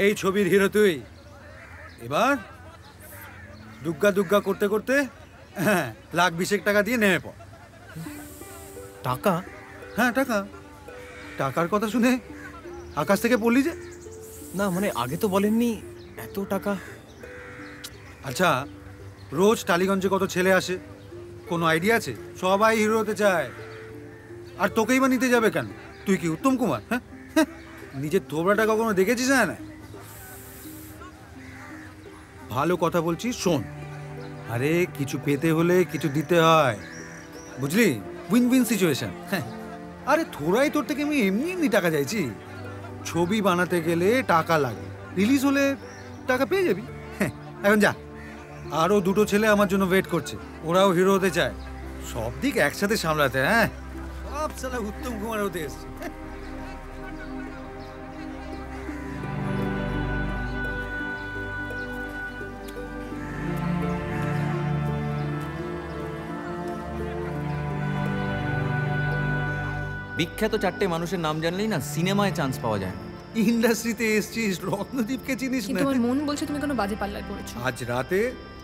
এই ছবির হিরো তুই। এবার দুগ্গা দুগ্গা করতে করতে হ্যাঁ লাখ বিশেক টাকা দিয়ে নেমে পড়। টাকা? হ্যাঁ টাকা। টাকার কথা শুনে আকাশ থেকে পড়লি যে? না মানে আগে তো বলেননি এত টাকা আচ্ছা রোজ টালিগঞ্জে কত ছেলে আসে? কোনো আইডিয়া আছে? সবাই হিরো হতে চায়। আর তোকেই বা নিতে যাবে কেন? তুই কি উত্তম কুমার হ্যাঁ? হ্যাঁ, নিজের থোবড়াটা কখনো দেখেছিস না না? ভালো কথা বলছি শোন। আরে কিছু পেতে হলে কিছু দিতে হয়। বুঝলি? উইন উইন সিচুয়েশন হ্যাঁ। আরে থোড়াই তোর থেকে আমি এমনি এমনি টাকা চাইছি। ছবি বানাতে গেলে টাকা লাগে। রিলিজ হলে টাকা পেয়ে যাবি হ্যাঁ। এখন যা। আরও দুটো ছেলে আমার জন্য ওয়েট করছে। ওরাও হিরো হতে চায়। সব দিক একসাথে সামলাতে হ্যাঁ? সব সালা উত্তম কুমার হতে এসছে। বিখ্যাত চারটে মানুষের নাম জানলেই না সিনেমায় চান্স পাওয়া যায়। ইন্ডাস্ট্রিতে এসছিস রত্নদীপকে চিনিস না? তোমার মন বলছে তুমি কোনো বাজে পাল্লায় পড়েছো। আজ রাতে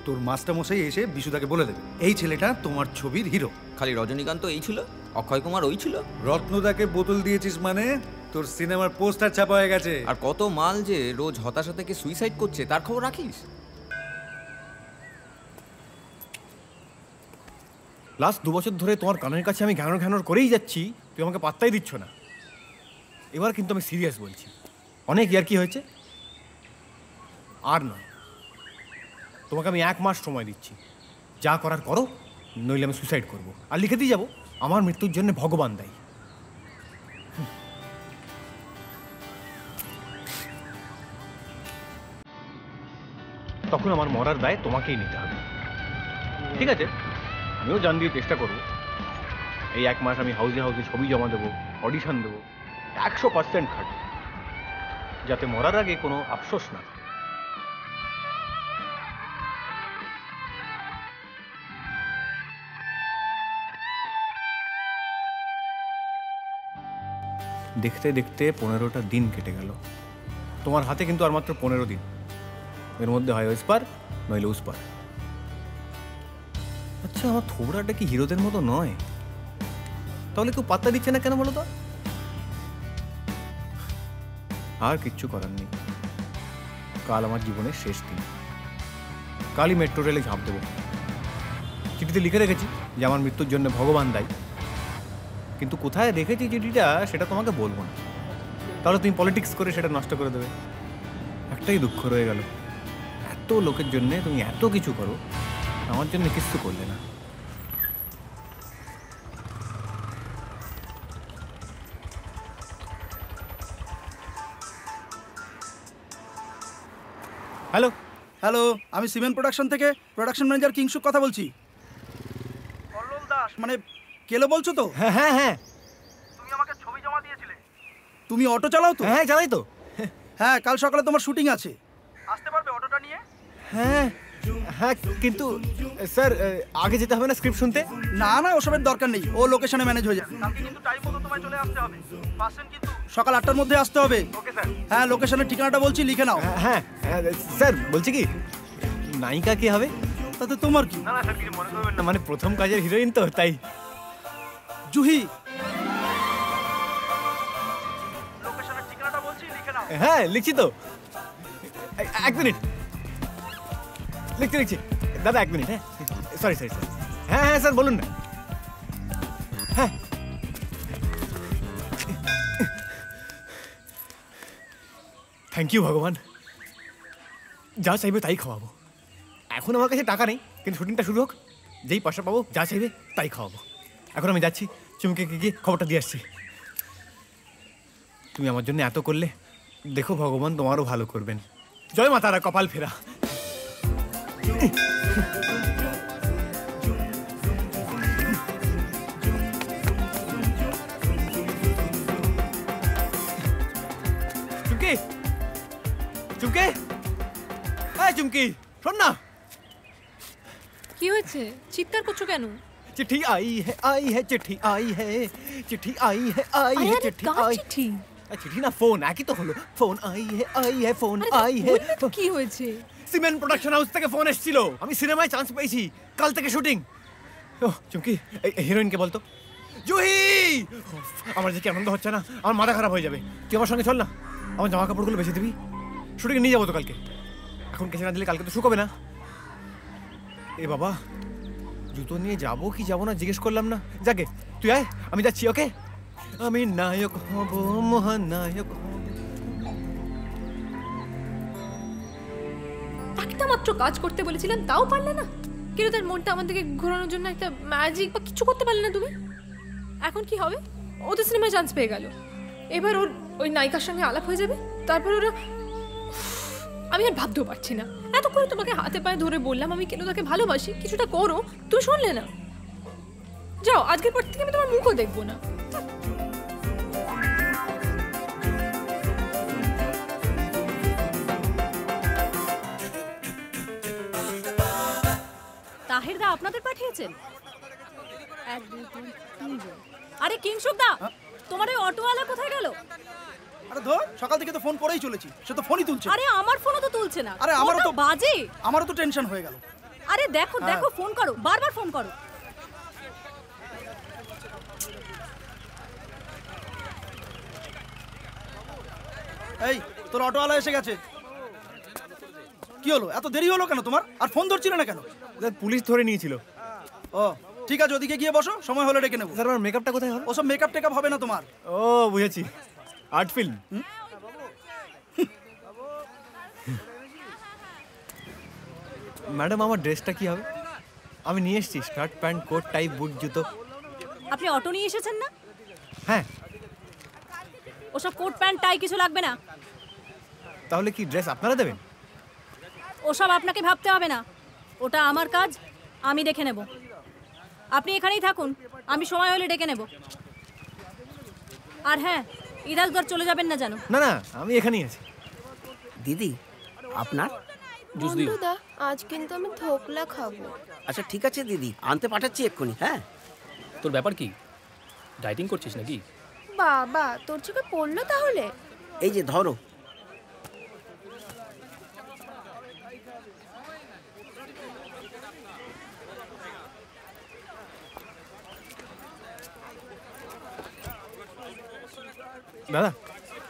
তোর মাস্টারমশাই এসে বিশুদাকে বলে দেবে এই ছেলেটা তোমার ছবির হিরো। খালি রজনীকান্ত এই ছিল? অক্ষয় কুমার ওই ছিল? রত্নদাকে বোতল দিয়েছিস মানে? তোর সিনেমার পোস্টার ছাপা হয়ে গেছে। আর কত মাল যে রোজ হতাশা থেকে সুইসাইড করছে তার খবর রাখিস? লাস্ট দু বছর ধরে তোমার কানের কাছে আমি ঘ্যানোর ঘ্যানোর করেই যাচ্ছি তুই আমাকে পাত্তাই দিচ্ছ না। এবার কিন্তু আমি সিরিয়াস বলছি। অনেক ইয়ার কি হয়েছে? আর নয়। তোমাকে আমি এক মাস সময় দিচ্ছি। যা করার করো, নইলে আমি সুসাইড করব। আর লিখে দিয়ে যাব, আমার মৃত্যুর জন্য ভগবান দায়ী। তখন আমার মরার দায় তোমাকেই নিতে হবে। ঠিক আছে? আমিও জান দিয়ে চেষ্টা করব। এই এক মাস আমি হাউসে হাউসে ছবি জমা দেবো অডিশন দেবো, একশো পার্সেন্ট খাটবো। যাতে মরার আগে কোনো আফসোস না থাকে। দেখতে দেখতে পনেরোটা দিন কেটে গেল। তোমার হাতে কিন্তু আর মাত্র পনেরো দিন। এর মধ্যে হয় ওসপার, নইলে উসপার। আচ্ছা আমার থোবড়াটা কি হিরোদের মতো নয়? তাহলে কেউ পাত্তা দিচ্ছে না কেন বলো তো? আর কিচ্ছু করার নেই। কাল আমার জীবনের শেষ দিন। কালই মেট্রো রেলে ঝাঁপ দেবো। চিঠিতে লিখে রেখেছি যে আমার মৃত্যুর জন্য ভগবান দায়ী। কিন্তু কোথায় রেখেছি চিঠিটা সেটা তোমাকে বলব না। তাহলে তুমি পলিটিক্স করে সেটা নষ্ট করে দেবে। একটাই দুঃখ রয়ে গেল। এত লোকের জন্য তুমি এত কিছু করো আমার জন্য কিছু করলে না। হ্যালো? হ্যালো আমি সিমেন্ট প্রোডাকশন থেকে প্রোডাকশন ম্যানেজার কিংসুক কথা বলছি। কল্লোল দাস। মানে কেলো বলছো তো? হ্যাঁ হ্যাঁ হ্যাঁ। তুমি আমাকে ছবি জমা দিয়েছিলে। তুমি অটো চালাও তো? হ্যাঁ চালাই তো। হ্যাঁ কাল সকালে তোমার শুটিং আছে। আসতে পারবে অটোটা নিয়ে? হ্যাঁ হ্যাঁ কিন্তু স্যার আগে যেতে হবে না স্ক্রিপ্ট শুনতে? না না ওসবের দরকার নেই। ও লোকেশনে ম্যানেজ হয়ে যাবে। কালকে কিন্তু টাইম মতো তোমায় চলে আসতে হবে। পার্সেন্ট কিন্তু? সকাল আটটার মধ্যে আসতে হবে। Okay sir. হ্যাঁ লোকেশনের ঠিকানাটা বলছি লিখে নাও। হ্যাঁ হ্যাঁ, স্যার বলছি কি? নায়িকা কে হবে? তাতে তোমার কি? না না স্যার কিছু মনে করবেন না। মানে প্রথম কাজের হিরোইন তো তাই। জুহি। হ্যাঁ লিখছি তো। এক মিনিট। লিখছি লিখছি। দাদা এক মিনিট হ্যাঁ। সরি সরি হ্যাঁ হ্যাঁ স্যার বলুন না। হ্যাঁ। থ্যাংক ইউ ভগবান। যা চাইবে তাই খাওয়াবো। এখন আমার কাছে টাকা নেই কিন্তু শুটিংটা শুরু হোক। যেই পয়সা পাবো যা চাইবে তাই খাওয়াবো। এখন আমি যাচ্ছি। চুমকে গিয়ে খবরটা দিয়ে আসছি। তুমি আমার জন্য এত করলে, দেখো ভগবান তোমারও ভালো করবেন। জয় মাতারা কপাল ফেরা। চুমকি! চুমকি! হ্যাঁ চুমকি, শোন না। কি হয়েছে? চিৎকার করছ কেন? चिट्ठी आई है आई है चिट्ठी आई है चिट्ठी आई है आई আরে है আরে, चिट्ठी কার आई চিঠি আরে, চিঠি না ফোন একই তো হলো ফোন আই হে আই হে ফোন আই হে কি হয়েছে সিমেন্ট প্রোডাকশন হাউস থেকে ফোন এসেছিল আমি সিনেমায় চান্স পেয়েছি কাল থেকে শুটিং ও চুমকি হিরোইনকে বলতো জুহি উফ, আমার যে কি আনন্দ হচ্ছে না আমার মাথা খারাপ হয়ে যাবে তুই আমার সঙ্গে চল না আমার জামা কাপড়গুলো বেঁচে দিবি শুটিংয়ে নিয়ে যাবো তো কালকে এখন কেসে না দিলে কালকে তো শুকোবে না এ বাবা জুতো নিয়ে যাব কি যাব না জিজ্ঞেস করলাম না। যাকে, তুই আয়, আমি যাচ্ছি, ওকে? আমি নায়ক হব, মহানায়ক মাত্র কাজ করতে বলেছিলাম, তাও পারলে না। কেন তার মনটা আমার দিকে ঘোরানোর জন্য একটা ম্যাজিক বা কিছু করতে পারলে না তুমি। এখন কি হবে? ও তো সিনেমায় চান্স পেয়ে গেল। এবার ওর ওই নায়িকার সঙ্গে আলাপ হয়ে যাবে। তারপর ওরা আমি আর ভাবতেও পারছি না। এত করে তোমাকে হাতে পায়ে ধরে বললাম, আমি কেন তাকে ভালোবাসি? কিছুটা করো তুই শুনলে না। যাও, আজকের পর থেকে আমি তোমার মুখও দেখব না। তাহেরদা আপনাদের পাঠিয়েছেন? এক, দুই আরে কিংসুকদা তোমার ওই অটোওয়ালা কোথায় গেল? আরে ধর সকাল থেকে তো ফোন করেই চলেছি। সে তো ফোনই তুলছে আরে আমার ফোনও তো তুলছে না। আরে আমারও তো বাজে। আমারও তো টেনশন হয়ে গেল। আরে দেখো হ্যাঁ। দেখো ফোন করো বারবার ফোন করো। এই তোর অটোওয়ালা এসে গেছে। কি হলো? এত দেরি হলো কেন তোমার? আর ফোন ধরছিল না কেন? পুলিশ ধরে নিয়েছিল। ও ঠিক আছে ওদিকে গিয়ে বসো সময় হলে ডেকে নেব। স্যার আমার মেকআপটা কোথায় হবে ওসব মেকআপ টেকআপ হবে না তোমার। ও বুঝেছি। Art film? ম্যাডাম আমার ড্রেসটা কি হবে? আমি নিয়ে এসেছি shirt pant coat tie boot জুতো। আপনি অটো নিয়ে এসেছেন না? হ্যাঁ। ওসব কোট প্যান্ট টাই কিছু লাগবে না। তাহলে কি ড্রেস আপনারা দেবেন? ওসব আপনাকে ভাবতে হবে না। ওটা আমার কাজ আমি দেখে নেব। আপনি এখানেই থাকুন আমি সময় হলে ডেকে নেব। আর হ্যাঁ ইদাসগড় চলে যাবেন না জানো। না না আমি এখানেই আছি। দিদি আপনার? জুস দিও বন্ধুদা আজ কিন্তু আমি ধোকলা খাব। আচ্ছা ঠিক আছে দিদি আনতে পাঠাচ্ছি এক্ষুনি হ্যাঁ? তোর ব্যাপার কি? ডাইটিং করছিস নাকি? বাবা তোর চোখে পড়ল তাহলে? এই যে ধরো দাদা,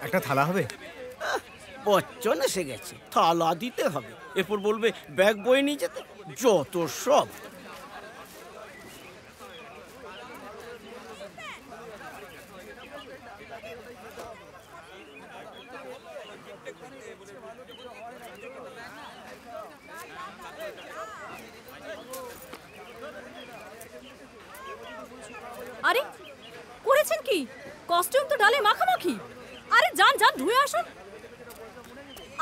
একটা থালা হবে? বচ্চন এসে গেছে থালা দিতে হবে। এরপর বলবে, ব্যাগ বয়ে নিয়ে যেতে? যত সব আরে করেছেন কি কস্টিউম তো ডালে মাখামাখি। আরে যান যান, ধুয়ে আসুন।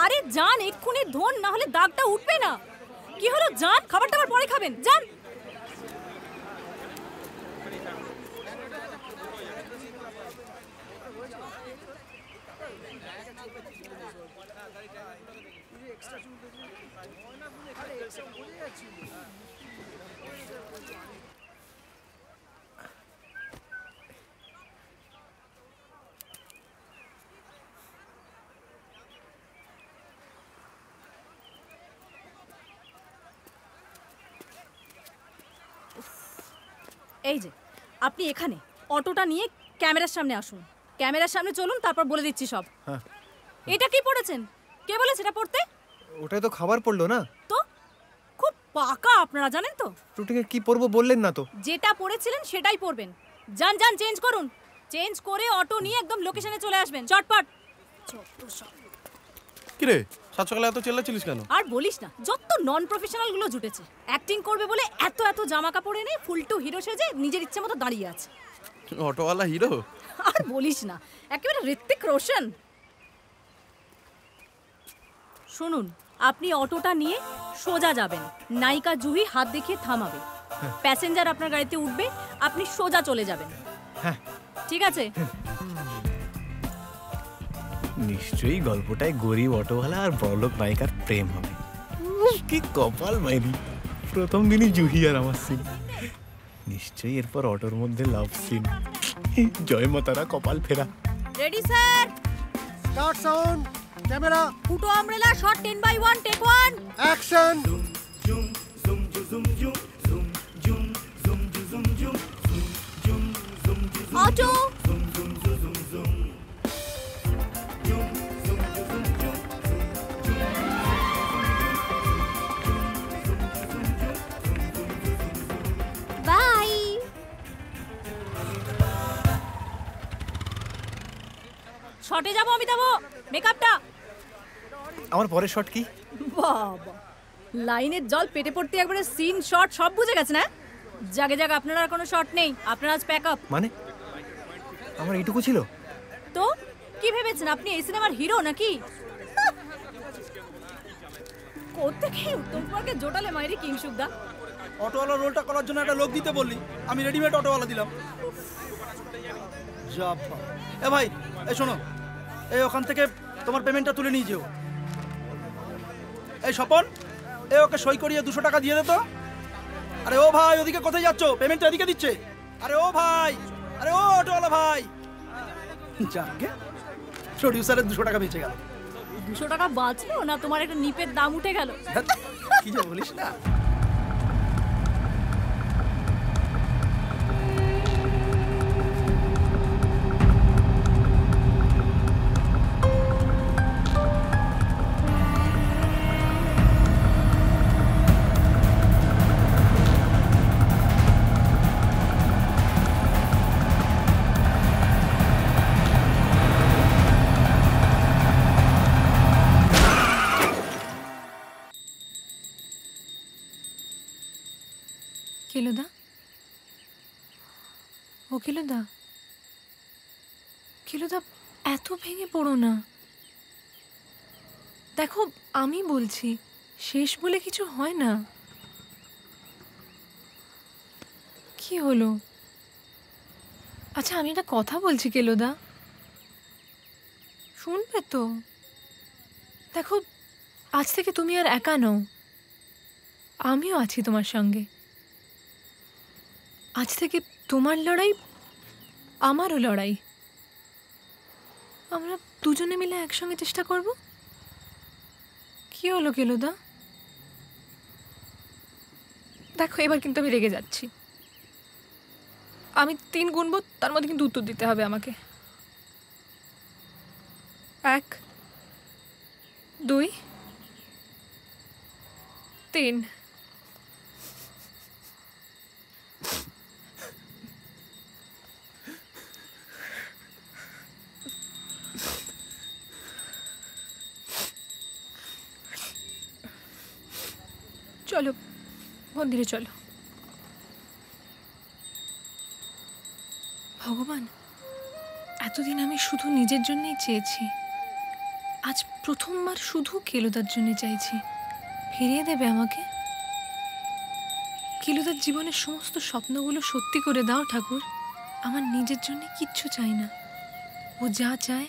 আরে যান, এক্ষুনি ধোন, না হলে দাগটা উঠবে না। কি হলো, যান খাবার টাবার পরে খাবেন, যান। এই যে আপনি এখানে অটোটা নিয়ে ক্যামেরার সামনে আসুন। ক্যামেরার সামনে চলুন তারপর বলে দিচ্ছি সব। হ্যাঁ। এটা কি পড়েছেন? কে বলেছে এটা পড়তে? ওটাই তো খাবার পড়ল না? তো? খুব পাকা আপনারা জানেন তো? শুটিংয়ে কি পরবো বললেন না তো? যেটা পড়েছিলেন সেটাই পরবেন যান যান চেঞ্জ করুন। চেঞ্জ করে অটো নিয়ে একদম লোকেশনে চলে আসবেন। চটপট। সব। কিরে? সাত সকালে এত চেল্লাচ্ছিলিস কেন? আর বলিস না যত নন প্রফেশনালগুলো জুটেছে অ্যাক্টিং করবে বলে এত এত জামা কাপড় এনে ফুলটু হিরো সেজে নিজের ইচ্ছে মতো দাঁড়িয়ে আছে। অটোওয়ালা হিরো আর বলিস না একেবারে ঋত্বিক রোশন। শুনুন আপনি অটোটা নিয়ে সোজা যাবেন নায়িকা জুহি হাত দেখিয়ে থামাবে। প্যাসেঞ্জার আপনার গাড়িতে উঠবে আপনি সোজা চলে যাবেন। হ্যাঁ। ঠিক আছে? নিশ্চয়ই গল্পটায় গরিব অটোওয়ালা আর বড়লোক নায়িকার প্রেম হবে। কি কপাল মাইরি। প্রথম দিনই জুহি আর আমার সিন নিশ্চয়ই এরপর অটোর মধ্যে লাভ সিন জয় মাতারা কপাল ফেরা। Ready sir start sound camera ফুটো আমরেলা shot 10 by 1 take 1 action auto শটে যাব অমিতাভ মেকআপটা আমার পরের শট কি? বাবা। লাইনের জল পেটে পড়তে একবারে সিন শট সব বুঝে গেছে না জাগে জাগে আপনার আর কোনো শট নেই। আপনার আজ প্যাক আপ মানে? আমার এইটুকু ছিল? তো? কি ভেবেছেন আপনি এই সিনেমার হিরো নাকি? কোত্থেকে উত্তম কুমারকে জোটালে মাইরি কিংসুকদা অটোওয়ালা রোলটা করার জন্য একটা লোক দিতে বললি। আমি রেডিমেড অটোওয়ালা দিলাম। যা। এ ভাই এই শোনো এই ওখান থেকে তোমার পেমেন্টটা তুলে নিয়ে যেও। এই স্বপন এ ওকে সই করিয়ে দুশো টাকা দিয়ে দে তো। আরে ও ভাই ওদিকে কোথায় যাচ্ছ? পেমেন্টটা এদিকে দিচ্ছে। আরে ও ভাই আরে ও অটোওয়ালা ভাই। যাকে প্রডিউসারের দুশো টাকা বেঁচে গেল। দুশো টাকা বাঁচলো না? তোমার একটা নিপের দাম উঠে গেল। কি যে বলিস না। কেলোদা? কেলোদা, এত ভেঙে পড়ো না। দেখো, আমি বলছি, শেষ বলে কিছু হয় না। কি হলো? আচ্ছা আমি একটা কথা বলছি কেলোদা। শুনবে তো? দেখো, আজ থেকে তুমি আর একা নও। আমিও আছি তোমার সঙ্গে। আজ থেকে তোমার লড়াই আমারও লড়াই। আমরা দুজনে মিলে একসঙ্গে চেষ্টা করব? কি হলো কেলোদা? দেখো, এবার কিন্তু আমি রেগে যাচ্ছি। আমি তিন গুনবো, তার মধ্যে কিন্তু উত্তর দিতে হবে আমাকে। এক, দুই, তিন। চলো, মন্দিরে চলো। ভগবান, এতদিন আমি শুধু নিজের জন্যই চেয়েছি। আজ প্রথমবার শুধু কেলুদার জন্য চাইছি। ফিরিয়ে দেবে আমাকে? কেলুদার জীবনের সমস্ত স্বপ্নগুলো সত্যি করে দাও, ঠাকুর। আমার নিজের জন্য কিচ্ছু চাই না। ও যা চায়,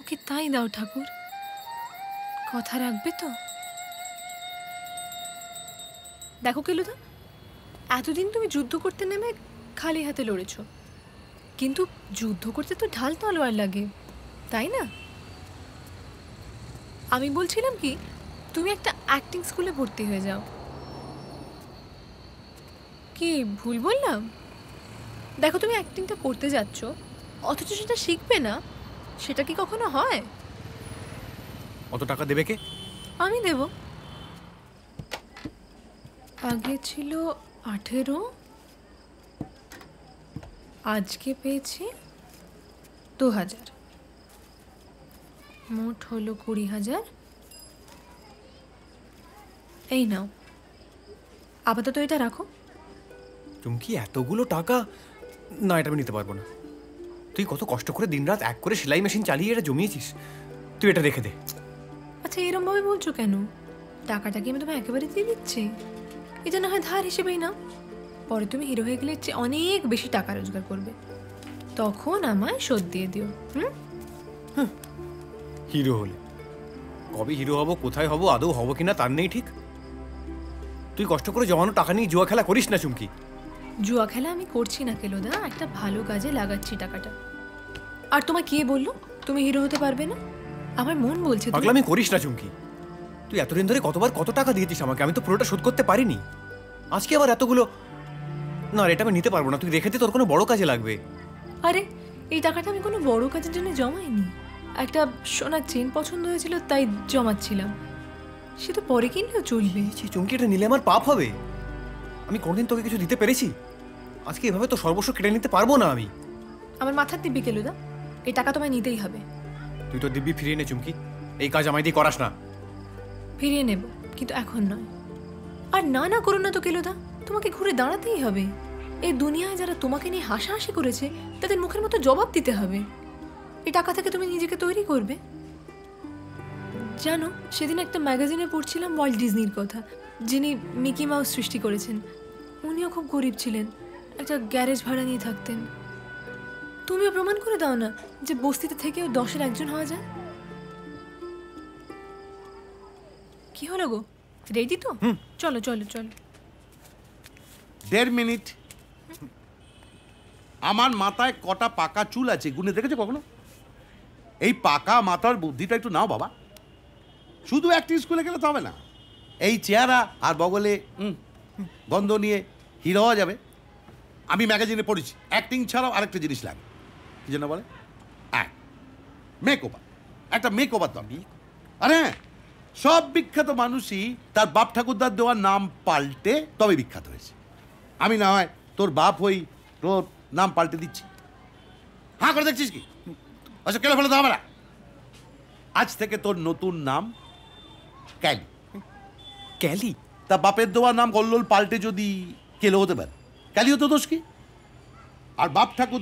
ওকে তাই দাও, ঠাকুর। কথা রাখবে তো? দেখো কেলুদা এতদিন তুমি যুদ্ধ করতে নেমে খালি হাতে লড়েছ। কিন্তু যুদ্ধ করতে তো ঢাল তলোয়ার লাগে তাই না? আমি বলছিলাম কি তুমি একটা অ্যাক্টিং স্কুলে ভর্তি হয়ে যাও। কি ভুল বললাম? দেখো তুমি অ্যাক্টিংটা করতে যাচ্ছ অথচ সেটা শিখবে না সেটা কি কখনো হয়? অত টাকা দেবে কে? আমি দেব। আগে ছিল আঠেরো আজকে পেয়েছি দু হাজার মোট হলো কুড়ি হাজার। এই নাও। আপাতত এটা রাখো। চুমকি এতগুলো টাকা? না এটা আমি নিতে পারব না। তুই কত কষ্ট করে দিনরাত এক করে সেলাই মেশিন চালিয়ে এটা জমিয়েছিস? তুই এটা রেখে দে। আচ্ছা এরম ভাবে বলছো কেন? টাকাটা কি আমি তোমায় একেবারে দিয়ে দিচ্ছি? এটা না হয় ধার হিসেবেই না। পরে তুমি হিরো হয়ে গেলে চেয়ে অনেক বেশি টাকা রোজগার করবে। তখন আমায় শোধ দিয়ে দিও হুম? হিরো হলে। কবে হিরো হব কোথায় হব আদৌ হব কিনা তার নেই ঠিক। তুই কষ্ট করে জমানো টাকা নিয়ে জুয়া খেলা করিস না চুমকি। জুয়া খেলা আমি করছি না কেলোদা একটা ভালো কাজে লাগাচ্ছি টাকাটা। আর তোমায় কে বলল? তুমি হিরো হতে পারবে না? আমার মন বলছে পাগলামি করিস না চুমকি। তুই এতদিন ধরে কতবার কত টাকা দিয়েছিস আমাকে? আমি তো পুরোটা শোধ করতে পারিনি। আজকে আবার এতগুলো না এটা আমি নিতে পারব না। তুই রেখে দে তোর কোনো বড় কাজে লাগবে। আরে এই টাকাটা আমি কোনো বড় কাজের জন্য জমাইনি। একটা সোনার চেন পছন্দ হয়েছিল তাই জমাচ্ছিলাম। সে তো পরে কিনলেও চলবে। চুমকি এটা নিলে আমার পাপ হবে। আমি কোনোদিন তোকে কিছু দিতে পেরেছি? আজকে এভাবে তো সর্বস্ব কেটে নিতে পারব না আমি। আমার মাথার দিব্যি কেলুদা এই টাকা তোমায় নিতেই হবে। তুই তো দিব্যি ফিরিয়ে নে চুমকি। এই কাজ আমায় দিয়ে করাস না। ফিরিয়ে নেব, কিন্তু এখন নয়। আর না না করো না তো, কেলোদা, তোমাকে ঘুরে দাঁড়াতেই হবে। এই দুনিয়ায় যারা তোমাকে নিয়ে হাসাহাসি করেছে, তাদের মুখের মতো জবাব দিতে হবে। এই টাকা থেকে তুমি নিজেকে তৈরি করবে। জানো, সেদিন একটা ম্যাগাজিনে পড়ছিলাম ওয়ার্ল্ড ডিজনির কথা, যিনি মিকি মাউস সৃষ্টি করেছেন। উনিও খুব গরিব ছিলেন, একটা গ্যারেজ ভাড়া নিয়ে থাকতেন। তুমিও প্রমাণ করে দাও না যে বস্তিতে থেকেও দশের একজন হওয়া যায়? কি হলো গো? রেডি তো? চলো চলো চলো। দেড় মিনিট। আমার মাথায় কটা পাকা চুল আছে গুনে দেখেছ কখনো? এই পাকা মাথার বুদ্ধিটা একটু নাও বাবা। শুধু অ্যাক্টিং স্কুলে গেলে তো হবে না। এই চেহারা আর বগলে গন্ধ নিয়ে হিরো হওয়া যাবে। আমি ম্যাগাজিনে পড়েছি অ্যাক্টিং ছাড়াও আরেকটা জিনিস লাগে। কি জন্য বলে? মেক ওভার একটা মেক ওভার দরকার আরে হ্যাঁ, সব বিখ্যাত মানুষই তার বাপ ঠাকুরদার দেওয়ার নাম পাল্টে তবে বিখ্যাত হয়েছে। আমি না হয় তোর বাপ হই তোর নাম পাল্টে দিচ্ছি। হ্যাঁ করে দেখছিস কি? আচ্ছা কেন ফেলে তো হবে না আজ থেকে তোর নতুন নাম ক্যালি। ক্যালি? তা বাপের দেওয়া নাম কল্লোল পাল্টে যদি কেলো হতে পারে। ক্যালি হতো দোষ কি? আর বাপ ঠাকুর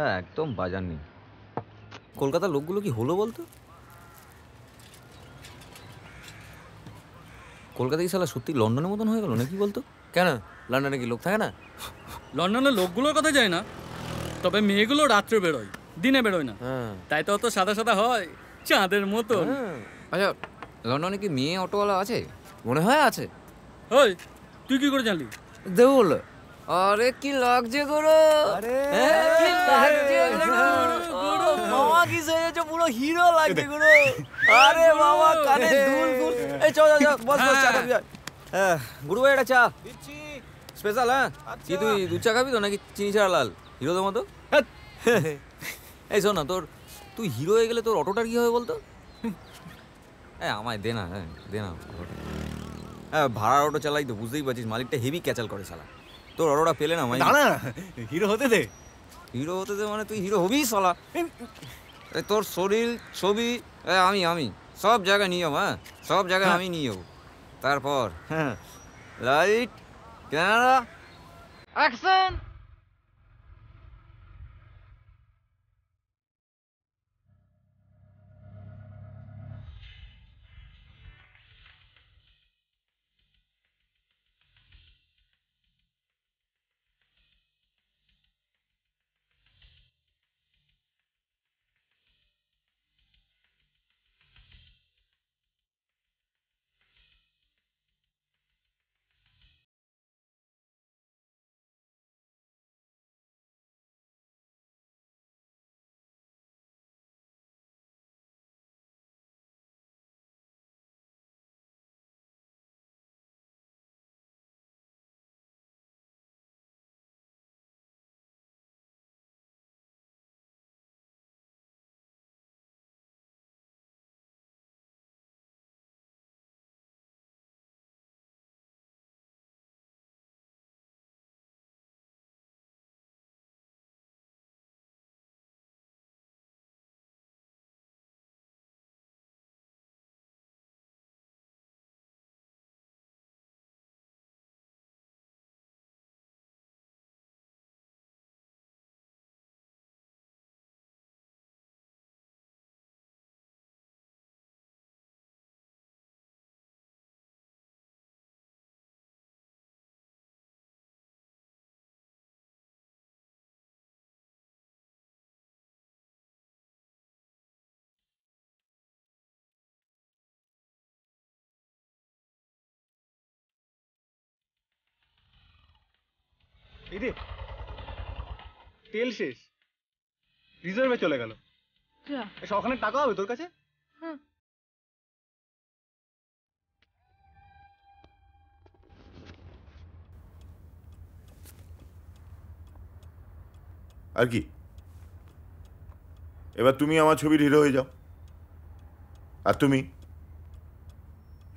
হ্যাঁ একদম বাজার নেই। কলকাতার লোকগুলো কি হলো বলতো? কলকাতা কি সালা সত্যি লন্ডনের মতন হয়ে গেল নাকি বলতো? কেন? লন্ডনে কি লোক থাকে না? লন্ডনের লোকগুলোর কথা যায় না। তবে মেয়েগুলো রাত্রে বেরোয় দিনে বেরোয় না। তাই তো অত সাদা সাদা হয় চাঁদের মতন। আচ্ছা লন্ডনে কি মেয়ে অটোওয়ালা আছে? মনে হয় আছে। ওই তুই কি করে জানলি? দেবো বলল আরে কি লাগছে গুরু? হ্যাঁ, কি লাগছে গুরু? মামা কি সেজেছো পুরো হিরো লাগছে গুরু। আরে মামা কানে দুল ফুল এই চল চল বস বস চা খাবি হ্যাঁ, গুরু ভাই একটা চা। স্পেশাল হ্যাঁ? কি তুই দুধ চা খাবি তো নাকি চিনি ছাড়া লাল? হিরোদের মতো? এই শোন না তোর তুই হিরো হয়ে গেলে তোর অটোটার কি হবে বলতো? হ্যাঁ আমায় দে না হ্যাঁ দে না। হ্যাঁ ভাড়ার অটো চালাই তো বুঝতেই পারছিস মালিকটা হেভি ক্যাচাল করে সালা তোর অরোরা পেলে না মাই না, হিরো হতে দে। হিরো হতে দে মানে তুই হিরো হবি সালা এই তোর শরীর ছবি এ, আমি আমি। সব জায়গায় নিয়ে যাব হ্যাঁ? সব জায়গায় আমি নিয়ে যাব। তারপর হ্যাঁ। লাইট ক্যামেরা অ্যাকশন এই রে তেল শেষ। রিজার্ভে চলে গেল। ওখানে টাকা হবে তোর কাছে? আর কি? এবার তুমি আমার ছবির হিরো হয়ে যাও। আর তুমি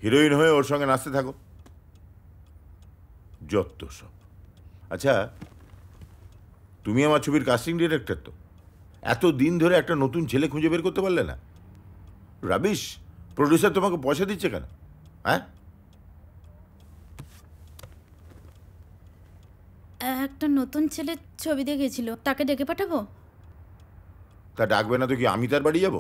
হিরোইন হয়ে ওর সঙ্গে নাচতে থাকো। যত সব। আচ্ছা তুমি আমার ছবির কাস্টিং ডিরেক্টর তো। এত দিন ধরে একটা নতুন ছেলে খুঁজে বের করতে পারলে না। রাবিশ প্রডিউসার তোমাকে পয়সা দিচ্ছে কেন? হ্যাঁ? একটা নতুন ছেলে ছবি দেখেছিল তাকে ডেকে পাঠাবো? তা ডাকবে না তো কি আমি তার বাড়ি যাব?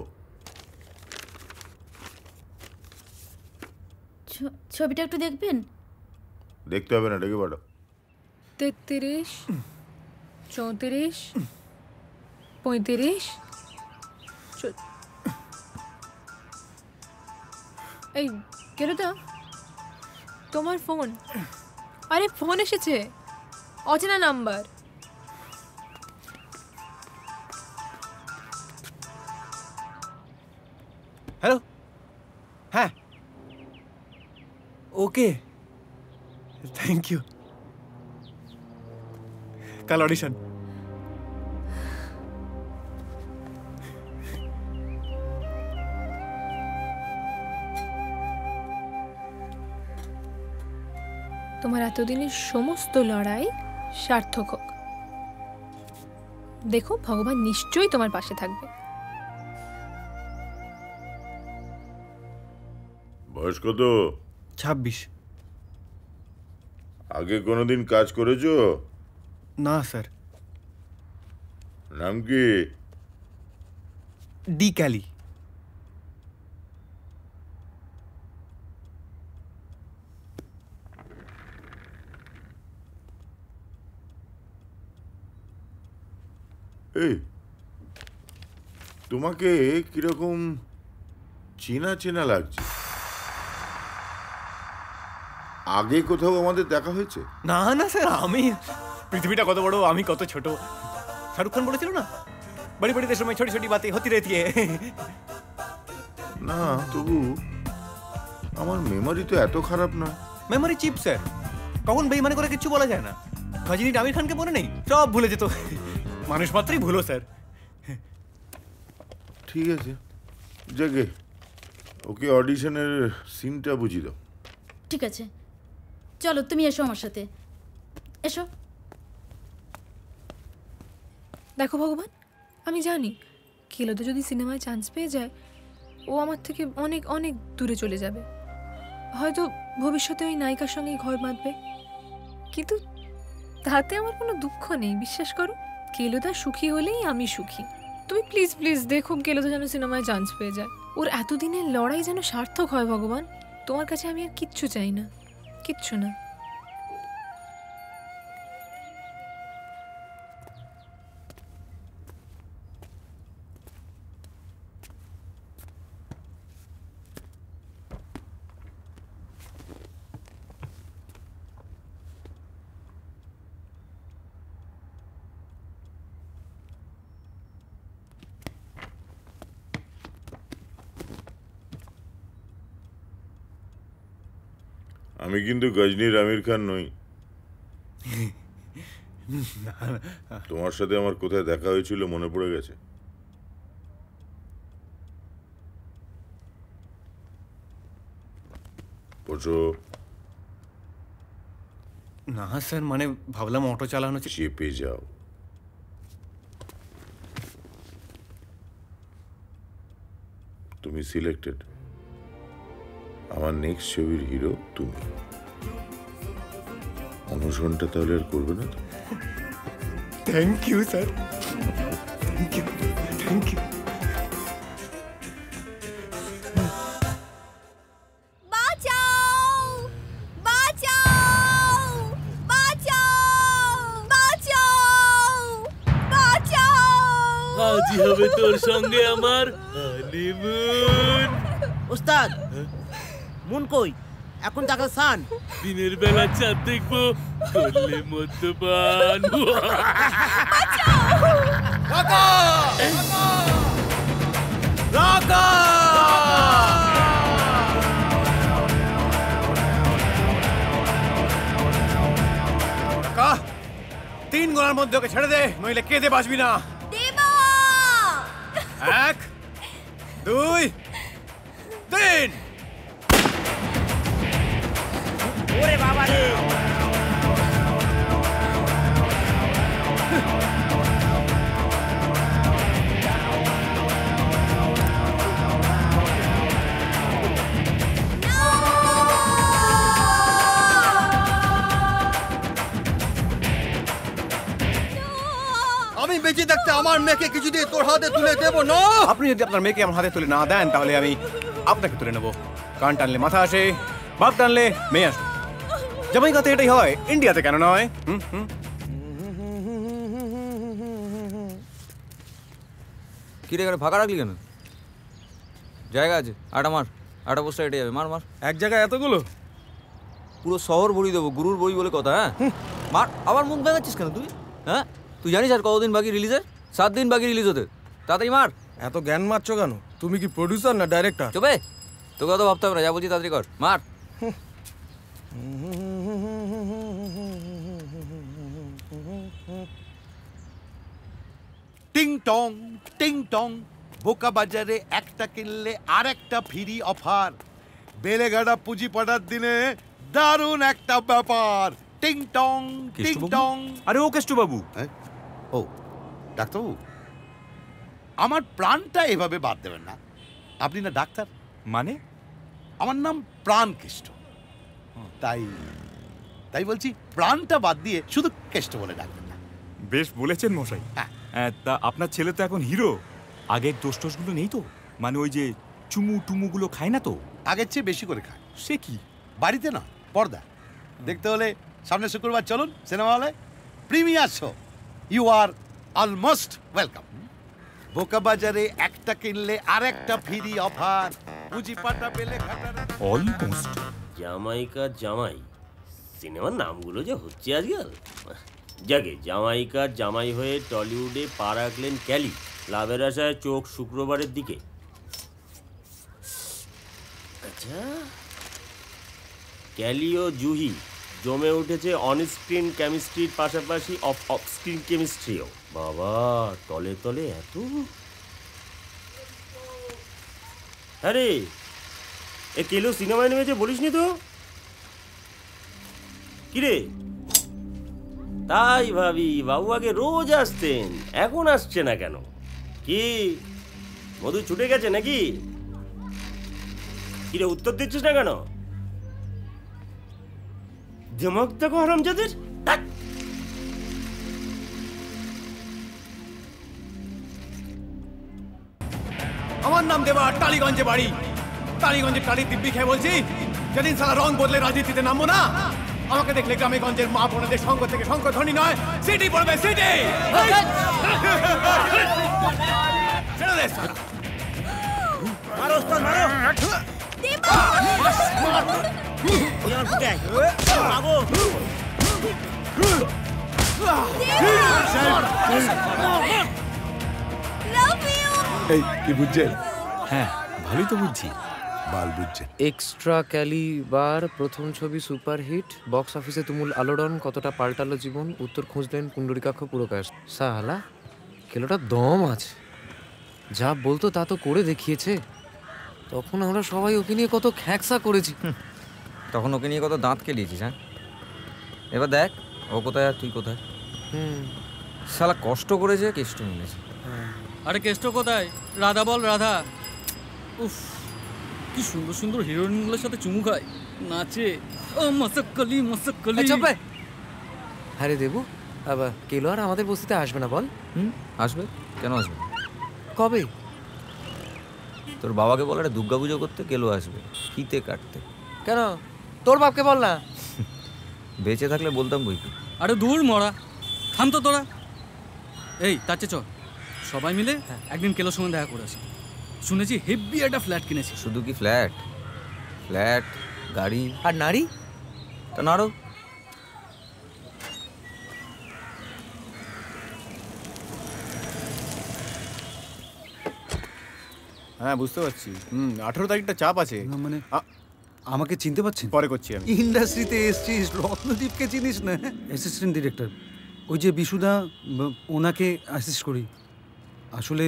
ছবিটা একটু দেখবেন? দেখতে হবে না ডেকে পাঠাও। তেত্রিশ, চৌত্রিশ, পঁয়ত্রিশ এই কেরোদা তোমার ফোন। আরে, ফোন এসেছে। অচেনা নাম্বার। হ্যালো? হ্যাঁ। ওকে। থ্যাংক ইউ কাল অডিশন তোমার এতদিনের সমস্ত লড়াই সার্থক হোক। দেখো ভগবান নিশ্চয়ই তোমার পাশে থাকবে। বয়স কত? ছাব্বিশ। আগে কোনোদিন কাজ করেছ? না স্যার। নাম কি? D Kelly. এই তোমাকে কীরকম চেনা চেনা লাগছে? আগে কোথাও আমাদের দেখা হয়েছে? না না স্যার আমি পৃথিবীটা কত বড় আমি কত ছোট। শাহরুখ খান বলেছিল না? বাড়ি বড়ি সময় ছোটি ছোটি বাতে হতি রেতি না তবু আমার মেমোরি তো এত খারাপ না। মেমোরি চিপ স্যার কখন বেইমানি করে কিচ্ছু বলা যায় না। গজনী আমির খানকে মনে নেই? সব ভুলে যেত। মানুষ মাত্রই ভুলো স্যার ঠিক আছে। যাকে ওকে অডিশনের সিনটা বুঝিয়ে দাও। ঠিক আছে। চলো তুমি এসো আমার সাথে। এসো। দেখো ভগবান, আমি জানি কেলোতে যদি সিনেমায় চান্স পেয়ে যায়, ও আমার থেকে অনেক অনেক দূরে চলে যাবে। হয়তো ভবিষ্যতে ওই নায়িকার সঙ্গেই ঘর বাঁধবে। কিন্তু তাতে আমার কোনো দুঃখ নেই, বিশ্বাস করো। কেলোদা সুখী হলেই আমি সুখী। তুমি প্লিজ প্লিজ দেখো কেলোদা যেন সিনেমায় চান্স পেয়ে যায়। ওর এতদিনের লড়াই যেন সার্থক হয় ভগবান, তোমার কাছে আমি আর কিচ্ছু চাই না, কিচ্ছু না। আমি কিন্তু গজনীর আমির খান নই। তোমার সাথে আমার কোথায় দেখা হয়েছিল মনে পড়ে গেছে। না স্যার মানে ভাবলাম অটো চালানো চেপে যাও। তুমি সিলেক্টেড। আমার নেক্সট ছবির হিরো তুমি অনুসরণটা তাহলে আর করবে না thank you sir thank you thank you বাঁচাও বাঁচাও বাঁচাও বাঁচাও বাঁচাও আজই হবে তোর সঙ্গে আমার হানিমুন ওস্তাদ মন কই? এখন দেখা সান। দিনের বেলা চাঁদ দেখব করলে মদ্যপান। তিন গোনার মধ্যে ওকে ছেড়ে দে নইলে কেঁদে বাঁচবি না। এক দুই তিন। ওরে বাবা রে। আমি বেঁচে থাকতে আমার মেয়েকে কিছু দিয়ে তোর হাতে তুলে দেবো না। আপনি যদি আপনার মেয়েকে আমার হাতে তুলে না দেন তাহলে আমি আপনাকে তুলে নেব। কান টানলে মাথা আসে বাপ টানলে মেয়ে আসে জামাইকাতে এটাই হয় ইন্ডিয়াতে কেন নয়? হুম হুম। কি রে ফাঁকা রাখলি কেন? জায়গা আছে আটা মার আটা বস্তা এটে যাবে মার মার। এক জায়গায় এতগুলো? পুরো শহর ভরি দেবো গুরুর বই বলে কথা হ্যাঁ? মার আবার মুখ দেখাচ্ছিস কেন তুই? হ্যাঁ? তুই জানিস আর কতদিন বাকি রিলিজের সাত দিন বাকি রিলিজ হতে তাড়াতাড়ি মার। এত জ্ঞান মারছো কেন? তুমি কি প্রডিউসার না ডাইরেক্টর চবে তোকে অত ভাবতে হবে না যা বলছি তাড়াতাড়ি কর। মার। টিং টং টিং টং। বোকা বাজারে একটা কিনলে আর একটা ফ্রি অফার। বেলেগাড়া পুঁজি পাঠার দিনে দারুণ একটা ব্যাপার। টিং টং টিং টং। আরে ও কেষ্টু বাবু ও ডাক্তারবাবু? আমার প্রাণটা এভাবে বাদ দেবেন না। আপনি না ডাক্তার? মানে? আমার নাম প্রাণ কেষ্ট তাই তাই বলছি প্রাণটা বাদ দিয়ে শুধু কেষ্ট বলে ডাকবেন না। বেশ বলেছেন মশাই। হ্যাঁ হ্যাঁ, তা আপনার ছেলে তো এখন হিরো। আগের দোষ টোষগুলো নেই তো? মানে ওই যে চুমু টুমুগুলো খায় না তো? আগের চেয়ে বেশি করে খায়। সে কি? বাড়িতে না পর্দা। দেখতে হলে সামনে শুক্রবার চলুন সিনেমা হলে premiere show. You are almost welcome বোকা বাজারে একটা কিনলে আর একটা ফ্রি অফার। পুঁজি পাটা পেলে অলমোস্ট জামাইকার জামাই। সিনেমার নামগুলো যে হচ্ছে আজকাল। যাকে জামাইকার জামাই হয়ে টলিউডে পা রাখলেন ক্যালি, লাভের আশায় চোখ শুক্রবারের দিকে। আচ্ছা। ক্যালি ও জুহি, জমে উঠেছে অন স্ক্রিন কেমিস্ট্রির পাশাপাশি অফ অফ স্ক্রিন কেমিস্ট্রিও। বাবা, তলে তলে এত? আরে, এ কেলো সিনেমায় নেমেছে বলিসনি তো? কিরে? তাই ভাবি বাবু আগে রোজ আসতেন এখন আসছে না কেন? কি? মধু ছুটে গেছে নাকি? কিরে উত্তর দিচ্ছিস না কেন? দিমাগ দেখো হারামজাদের। আমার নাম দেবা টালিগঞ্জে বাড়ি। টালিগঞ্জে টালি দিব্যি খেয়ে বলছি যেদিন সারা রং বদলে রাজনীতিতে নামবো না আমাকে দেখলে গ্রামে গঞ্জের মা বোনদের সঙ্গ থেকে শঙ্খ ধ্বনি নয় সিটি পড়বে সিটি এই কি বুঝছেন? হ্যাঁ ভালোই তো বুঝছি। বাল বুঝছেন এক্সট্রা ক্যালিবার প্রথম ছবি সুপারহিট। বক্স অফিসে তুমুল আলোড়ন কতটা পাল্টালো জীবন? উত্তর খুঁজলেন পুণ্ডরিকাক্ষ পুরকাশ সাহালা খেলোটা দম আছে। যা বলতো তা তো করে দেখিয়েছে। তখন আমরা সবাই ওকে নিয়ে কত খ্যাকসা করেছি। তখন ওকে নিয়ে কত দাঁত কেলিয়েছিস হ্যাঁ? এবার দেখ ও কোথায় আর তুই কোথায়? হুম। শালা কষ্ট করেছে কেষ্ট মিলেছে আরে কেষ্ট কোথায়? রাধা বল রাধা। উফ। কি সুন্দর সুন্দর হিরোইনগুলোর সাথে চুমু খায় নাচে। ও মসক্কলি মসক্কলি। চুপ রে। হ্যাঁ রে দেবু আবার কেলো আর আমাদের বস্তিতে আসবে না বল? হুম? আসবে? কেন আসবে? কবে? তোর বাবাকে বল একটা দুর্গা পুজো করতে কেলো আসবে ফিতে কাটতে। কেন? তোর বাপকে বল না। বেঁচে থাকলে বলতাম বই কি? আরে দূর মরা থাম তো তোরা। এই তার চেয়ে চ সবাই মিলে একদিন কেলোর সময় দেখা করে আসি। শুনেছি হেভি একটা ফ্ল্যাট কিনেছি। শুধু কি ফ্ল্যাট? ফ্ল্যাট গাড়ি। আর নারী? তা নাড়ো। হ্যাঁ বুঝতে পারছি। হুম আঠেরো তারিখটা চাপ আছে। মানে আমাকে চিনতে পারছেন? পরে করছি আমি। ইন্ডাস্ট্রিতে এসছিস রত্নদীপকে চিনিস না? অ্যাসিস্ট্যান্ট ডিরেক্টর ওই যে বিশুদা ওনাকে অ্যাসিস্ট করি। আসলে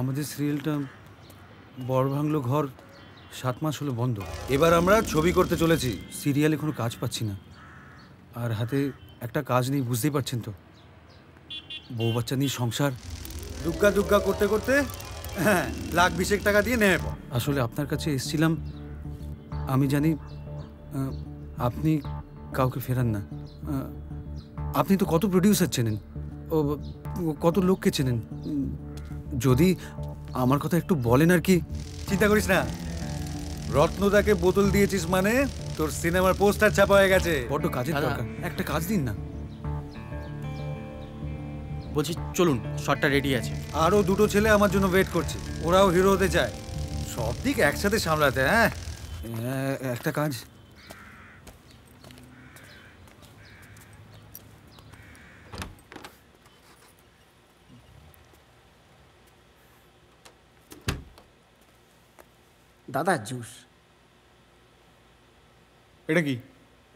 আমাদের সিরিয়ালটা ভাঙলো ঘর, সাত মাস হলো বন্ধ। এবার আমরা ছবি করতে চলেছি। সিরিয়ালে কোনো কাজ পাচ্ছি না। আর হাতে একটা কাজ নেই, বুঝতেই পারছেন তো। বউ বাচ্চা নিয়ে সংসার। দুগ্গা দুগ্গা করতে করতে হ্যাঁ লাখ বিশেক টাকা দিয়ে নেব আসলে আপনার কাছে এসেছিলাম, আমি জানি আপনি কাউকে ফেরান না। আপনি তো কত প্রডিউসার চেনেন ও, কত লোককে চেনেন। যদি আমার কথা একটু বলেন আর কি। চিন্তা করিস না। রত্নদাকে বোতল দিয়েছিস মানে তোর সিনেমার পোস্টার ছাপা হয়ে গেছে। বড্ড কাজের। দরকার। একটা কাজ দিন না। বলছি চলুন শটটা রেডি আছে। আরও দুটো ছেলে আমার জন্য ওয়েট করছে। ওরাও হিরো হতে চায়। সব দিক একসাথে সামলাতে হ্যাঁ? একটা কাজ। দাদা জুস। এটা কি?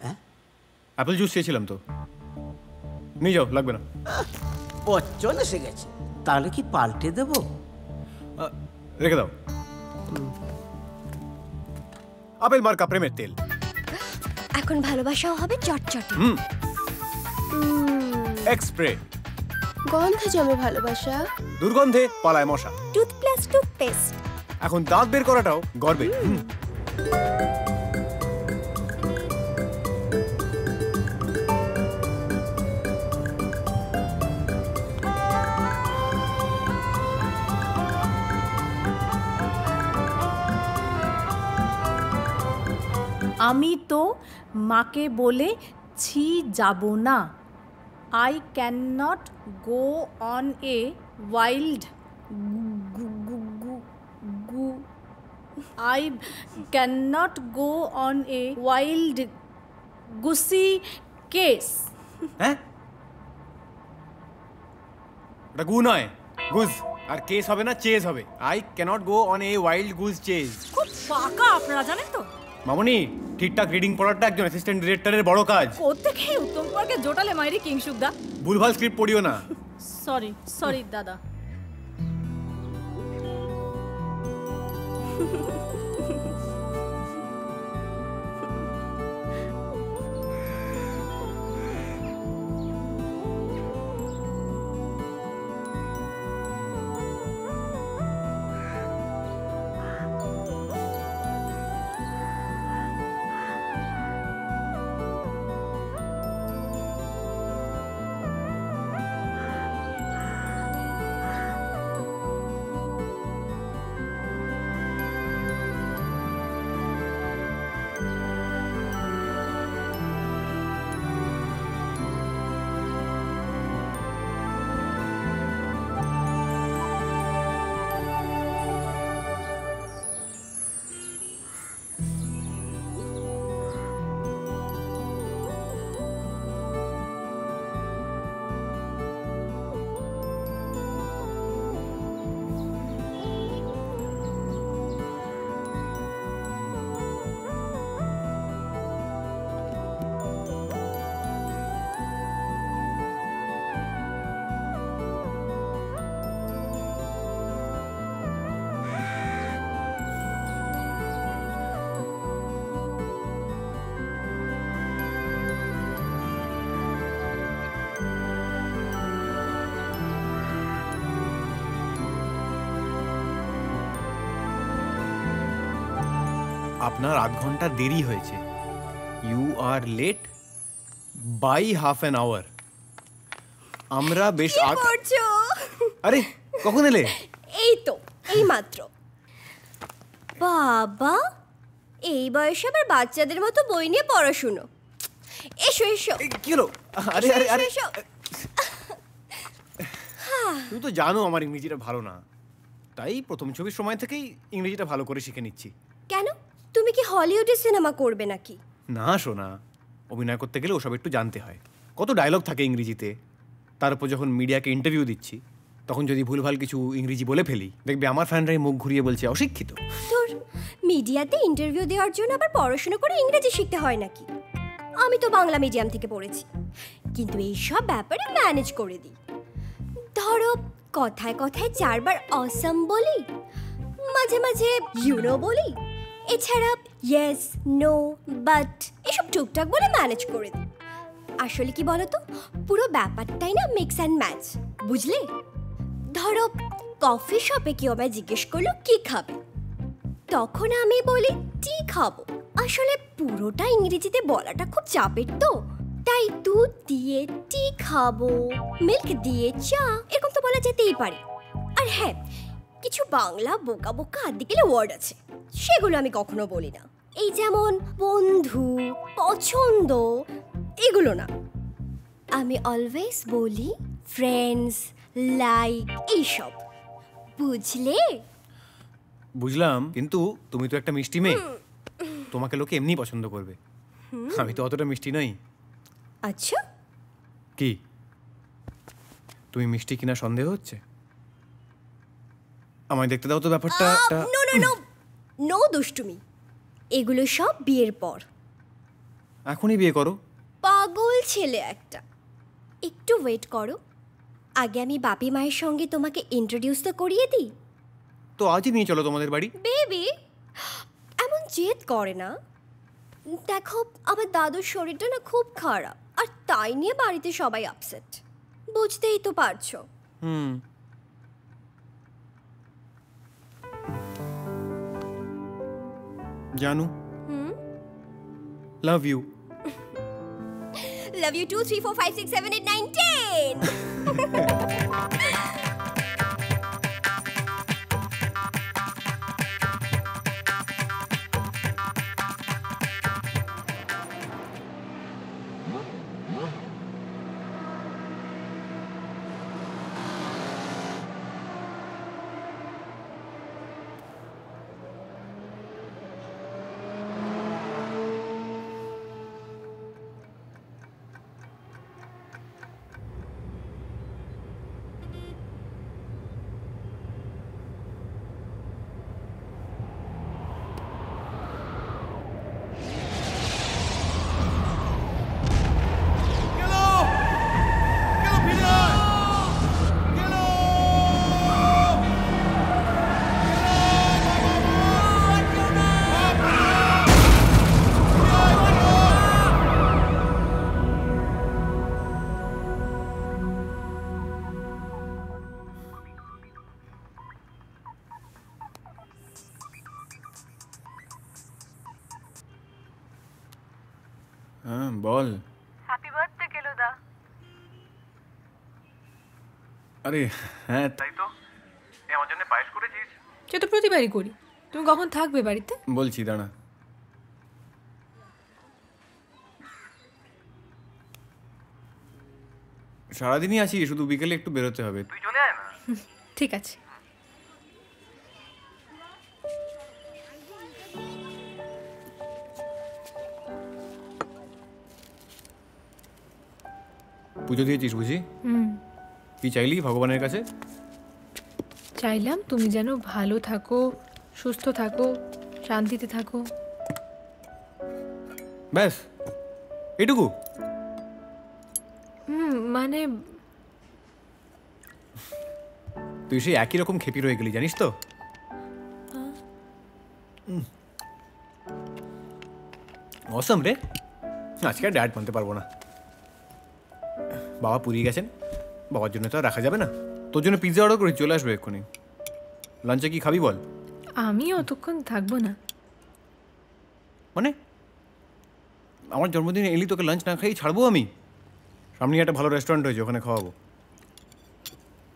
হ্যাঁ? অ্যাপেল জুস চেয়েছিলাম তো। নিয়ে যাও লাগবে না। পচন এসে গেছে। তাহলে কি পাল্টে দেব? রেখে দাও। আপেল মার্কা প্রেমের তেল। এখন ভালোবাসাও হবে চটচটে। হুম। এক্সপ্রে গন্ধে জমে ভালোবাসা। দুর্গন্ধে পালায় মশা। টুথ প্লাস টুথপেস্ট এখন দাঁত বের করাটাও গর্বে আমি তো মাকে বলে ছি যাব না। I can not go on a wild can not go on a wild goosey case হ্যাঁ ওটা গু নয় গুজ। আর কেস হবে না চেজ হবে। I cannot go on a wild goose chase খুব পাকা আপনারা জানেন তো। মামনি ঠিকঠাক রিডিং পড়াটা একজন অ্যাসিস্ট্যান্ট ডিরেক্টরের বড় কাজ। কোথেকে উত্তম কুমারকে জোটালে মাইরি কিংসুকদা ভুলভাল স্ক্রিপ্ট পড়িও না। সরি সরি দাদা। Ha ha ha! আপনার আধ ঘণ্টা দেরি হয়েছে। You are late by half an hour আমরা বেশ করছ? আরে কখন এলে? এই তো এই মাত্র। বাবা এই বয়সে আবার বাচ্চাদের মতো বই নিয়ে পড়াশুনো। এসো এসো। কি হলো? আরে আরে আরে। হ্যাঁ, তুমি তো জানো আমার ইংরেজিটা ভালো না। তাই প্রথম ছবির সময় থেকেই ইংরেজিটা ভালো করে শিখে নিচ্ছি। কেন? তুমি কি হলিউডে সিনেমা করবে নাকি? না শোনা অভিনয় করতে গেলে ওসব একটু জানতে হয়। কত ডায়লগ থাকে ইংরেজিতে? তারপর যখন মিডিয়াকে ইন্টারভিউ দিচ্ছি তখন যদি ভুলভাল কিছু ইংরেজি বলে ফেলি দেখবে আমার ফ্যানরাই মুখ ঘুরিয়ে বলছে অশিক্ষিত। তোর মিডিয়াতে ইন্টারভিউ দেওয়ার জন্য আবার পড়াশোনা করে ইংরেজি শিখতে হয় নাকি? আমি তো বাংলা মিডিয়াম থেকে পড়েছি। কিন্তু এই সব ব্যাপারে ম্যানেজ করে দিই। ধরো কথায় কথায় চারবার অসম বলি মাঝে মাঝে ইউনো বলি এছাড়া ইয়েস নো বাট এসব টুকটাক বলে ম্যানেজ করে দিই। আসলে কি বলতো? পুরো ব্যাপারটাই না মিক্স অ্যান্ড ম্যাচ বুঝলে? ধরো কফি শপে কেউ আমায় জিজ্ঞেস করল, কি খাবে? তখন আমি বলি টি খাব। আসলে পুরোটা ইংরেজিতে বলাটা খুব চাপের তো। তাই দুধ দিয়ে টি খাব মিল্ক দিয়ে চা, এরকম তো বলা যেতেই পারে। আর হ্যাঁ কিছু বাংলা বোকা বোকা গেলে ওয়ার্ড আছে। সেগুলো আমি কখনো বলি না। এই যেমন বন্ধু পছন্দ এগুলো না। আমি অলওয়েজ বলি ফ্রেন্ডস লাইক এইসব। বুঝলে? বুঝলাম কিন্তু তুমি তো একটা মিষ্টি মেয়ে। তোমাকে লোকে এমনি পছন্দ করবে। আমি তো অতটা মিষ্টি নই। আচ্ছা। কি? তুমি মিষ্টি কিনা সন্দেহ হচ্ছে? আমায় দেখতে দাও তো ব্যাপারটা। নো নো নো নো দুষ্টুমি। এগুলো সব বিয়ের পর। এখনই বিয়ে করো। পাগল ছেলে একটা। একটু ওয়েট করো। আগে আমি বাপি মায়ের সঙ্গে তোমাকে ইন্ট্রোডিউস তো করিয়ে দিই। তো আজই নিয়ে চলো তোমাদের বাড়ি। বেবি এমন জেদ করে না। দেখো আমার দাদুর শরীরটা না খুব খারাপ। আর তাই নিয়ে বাড়িতে সবাই আপসেট বুঝতেই তো পারছ। হুম। জানু হুম love you love you two three four five six seven eight nine আরে হ্যাঁ তাই তো? আমার জন্য পায়েস করেছিস সে তো প্রতিবারই করি। তুমি কখন থাকবে বাড়িতে? বলছি দাঁড়া। সারাদিনই আছি শুধু বিকেলে একটু বেরোতে হবে। তুই চলে আয় না। ঠিক আছে। পুজো দিয়েছিস বুঝি? হুম। কি চাইলি ভগবানের কাছে? চাইলাম তুমি যেন ভালো থাকো সুস্থ থাকো শান্তিতে থাকো। ব্যাস এটুকু? হুম মানে তুই সেই একই রকম খেপি রয়ে গেলি জানিস তো? অসম রে। আজকে ডায়েট মানতে পারব না। বাবা পুরী গেছেন। বাবার জন্য তো রাখা যাবে না। তোর জন্য পিৎজা অর্ডার করে চলে আসবে এক্ষুনি। লাঞ্চে কি খাবি বল? আমি অতক্ষণ থাকব না। মানে? আমার জন্মদিনে এলি তোকে লাঞ্চ না খাইয়ে ছাড়বো আমি? সামনে একটা ভালো রেস্টুরেন্ট হয়েছে ওখানে খাওয়াবো।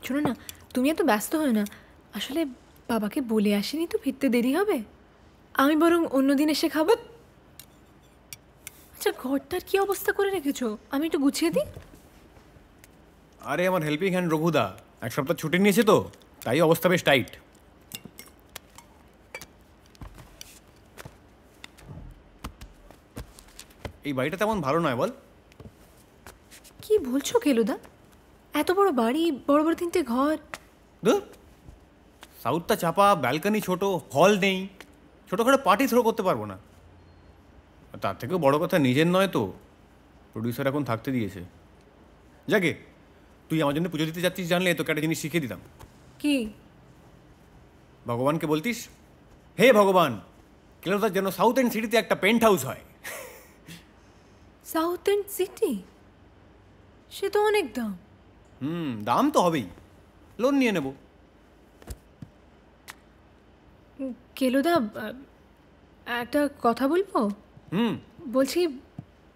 শোনো না তুমি এত ব্যস্ত হয় না। আসলে বাবাকে বলে আসেনি তো ফিরতে দেরি হবে। আমি বরং অন্যদিন এসে খাব। আচ্ছা ঘরটার কি অবস্থা করে রেখেছো? আমি একটু গুছিয়ে দিই। আরে আমার হেল্পিং হ্যান্ড রঘুদা। এক সপ্তাহ ছুটি নিয়েছে তো তাই অবস্থা বেশ টাইট এই বাড়িটা তেমন ভালো নয় বল। কি বলছো কেলুদা এত বড় বাড়ি বড় বড় তিনটে ঘর। ধুর, সাউথটা চাপা ব্যালকনি ছোট হল নেই। ছোটোখাটো পার্টি থ্রো করতে পারব না। আর তার থেকেও বড় কথা নিজের নয় তো প্রডিউসার এখন থাকতে দিয়েছে। যাকে তুই আমার জন্য পুজো দিতে যাচ্ছিস জানলে তোকে একটা জিনিস শিখিয়ে দিতাম। কি? ভগবানকে বলতিস হে ভগবান কেলোদার যেন সাউথ এন্ড সিটিতে একটা পেন্ট হাউস হয়। সাউথ এন্ড সিটি সে তো অনেক দাম। হুম দাম তো হবেই। লোন নিয়ে নেব। কেলোদা একটা কথা বলব? হুম। বলছি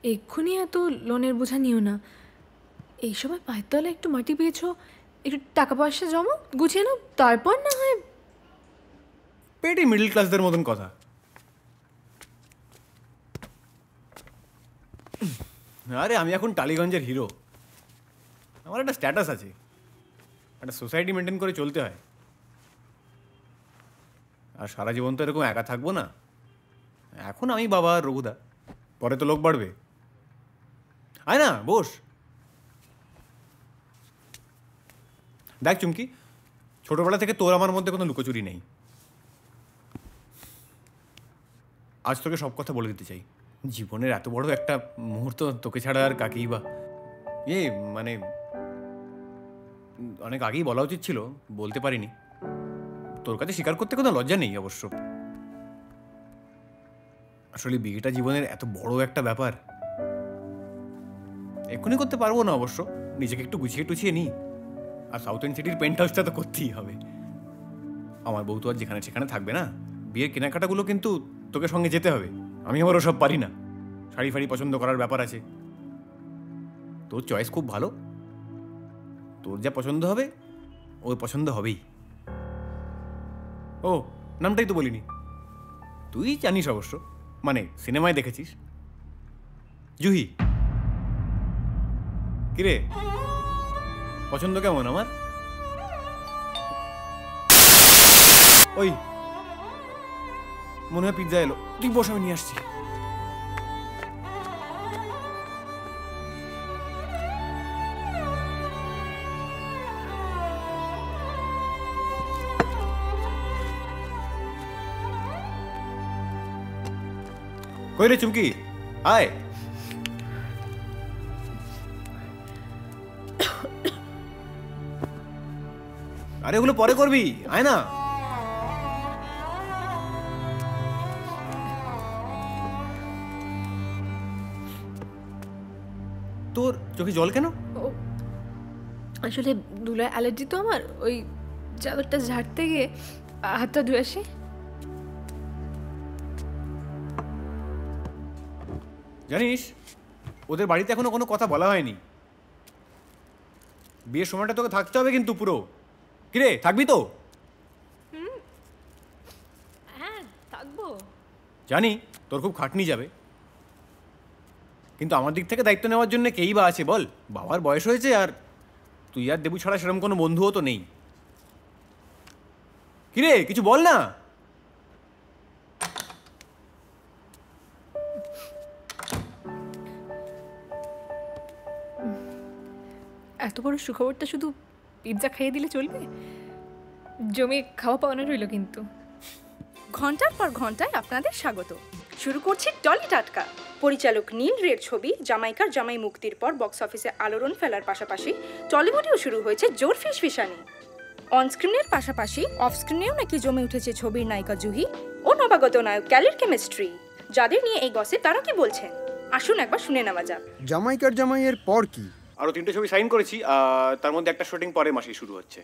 এক্ষুনি এত লোনের বোঝা নিও না। এই সময় পায়ের তলায় একটু মাটি পেয়েছ? একটু টাকা পয়সা জমো? গুছিয়ে নাও, তারপর না হয় পেটি মিডল ক্লাসদের মতন কথা। আরে, আমি এখন টালিগঞ্জের হিরো আমার একটা স্ট্যাটাস আছে। একটা সোসাইটি মেনটেন করে চলতে হয়। আর সারা জীবন তো এরকম একা থাকব না। এখন আমি বাবা আর রঘুদা। পরে তো লোক বাড়বে। আয় না, বস। দেখ চুমকি, ছোটবেলা থেকে তোর আমার মধ্যে কোনো লুকোচুরি নেই। আজ তোকে সব কথা বলে দিতে চাই। জীবনের এত বড় একটা মুহূর্ত তোকে ছাড়া আর কাকেই বা এ মানে অনেক আগেই বলা উচিত ছিল, বলতে পারিনি। তোর কাছে স্বীকার করতে কোনো লজ্জা নেই অবশ্য। আসলে বিয়েটা জীবনের এত বড় একটা ব্যাপার। এক্ষুনি করতে পারব না অবশ্য। নিজেকে একটু গুছিয়ে টুছিয়ে নিই আর সাউথ এন্ড সিটির পেন্ট হাউসটা তো করতেই হবে। আমার বউ তো আর যেখানে সেখানে থাকবে না। বিয়ের কেনাকাটাগুলো কিন্তু তোকে সঙ্গে যেতে হবে। আমি আবার ওসব পারি না। শাড়ি ফাড়ি পছন্দ করার ব্যাপার আছে। তোর চয়েস খুব ভালো। তোর যা পছন্দ হবে, ওর পছন্দ হবেই। ও, নামটাই তো বলিনি। তুই জানিস অবশ্য। মানে সিনেমায় দেখেছিস? জুহি। কিরে? পছন্দ কেমন আমার? ওই, মনে হয় পিৎজা এলো। তুই বস, আমি নিয়ে আসছি। কই রে চুমকি? আয়। আরে ওগুলো পরে করবি আয় না। তোর চোখে জল কেন? আসলে দুলার অ্যালার্জি তো আমার ওই চাদরটা ঝাড়তে গিয়ে হাতটা ধুয়ে আসি। জানিস ওদের বাড়িতে এখনও কোনো কথা বলা হয়নি। বিয়ের সময়টা তোকে থাকতে হবে কিন্তু পুরো। কিরে থাকবি তো? হ্যাঁ থাকব। জানি তোর খুব খাটনি যাবে। কিন্তু আমার দিক থেকে দায়িত্ব নেওয়ার জন্য কেই বা আছে বল? বাবার বয়স হয়েছে আর তুই আর দেবু ছাড়া সেরকম কোনো বন্ধুও তো নেই। কিরে কিছু বল না। এত বড় সুখবরটা শুধু পিৎজা খাইয়ে দিলে চলবে? জমি খাওয়া পাওয়ানো রইল কিন্তু। ঘণ্টার পর ঘন্টায় আপনাদের স্বাগত। শুরু করছি টলি টাটকা। পরিচালক নীল রের ছবি জামাইকার জামাই মুক্তির পর বক্স অফিসে আলোড়ন ফেলার পাশাপাশি টলিউডেও শুরু হয়েছে জোর ফিস ফিসানি। অনস্ক্রিনের পাশাপাশি অফস্ক্রিনেও নাকি জমে উঠেছে ছবির নায়িকা জুহি ও নবাগত নায়ক ক্যালির কেমিস্ট্রি। যাদের নিয়ে এই গসে তারা কি বলছেন? আসুন একবার শুনে নেওয়া যাক। জামাইকার জামাইয়ের পর কি? আরও তিনটে ছবি সাইন করেছি তার মধ্যে একটা শুটিং পরের মাসেই শুরু হচ্ছে।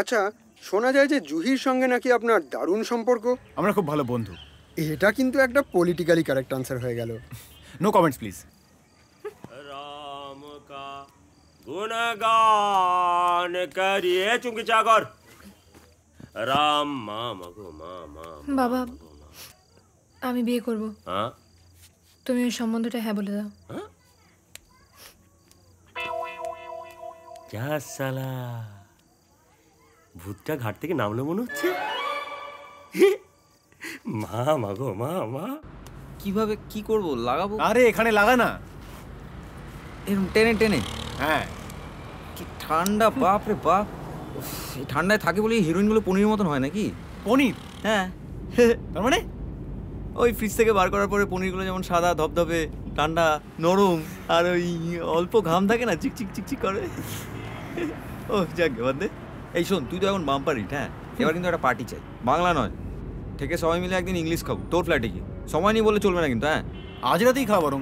আচ্ছা শোনা যায় যে জুহির সঙ্গে নাকি আপনার দারুণ সম্পর্ক। আমরা খুব ভালো বন্ধু। এটা কিন্তু একটা পলিটিক্যালি কারেক্ট আনসার হয়ে গেল। নো কমেন্টস প্লিজ রাম গুণগান করিয়ে চুমকি চাগর। রাম মা মগো মা মা বাবা আমি বিয়ে করব। হ্যাঁ? তুমি ওই সম্বন্ধটা হ্যাঁ বলে দাও। হ্যাঁ? যা সালা। ভূতটা ঘাট থেকে নামলো মনে হচ্ছে? মা মা গো মা মা। কীভাবে কি করব? লাগাবো? আরে এখানে লাগা না। এরকম টেনে টেনে? হ্যাঁ। কি ঠান্ডা বাপ রে বাপ। এই ঠান্ডায় থাকে বলে হিরোইনগুলো পনির মতন হয় নাকি? পনির? হ্যাঁ। তার মানে? ওই ফ্রিজ থেকে বার করার পরে পনিরগুলো যেমন সাদা ধবধবে ঠান্ডা নরম আর ওই অল্প ঘাম থাকে না চিকচিক চিকচিক করে। ও যাক বাদ দে। এই শোন তুই তো এখন বাম্পার হিট হ্যাঁ? এবার কিন্তু একটা পার্টি চাই। বাংলা নয়। থেকে সবাই মিলে একদিন ইংলিশ খাব তোর ফ্ল্যাটে গিয়ে। সময় নিয়ে বলে চলবে না কিন্তু হ্যাঁ? আজ রাতেই খাওয়া বরং।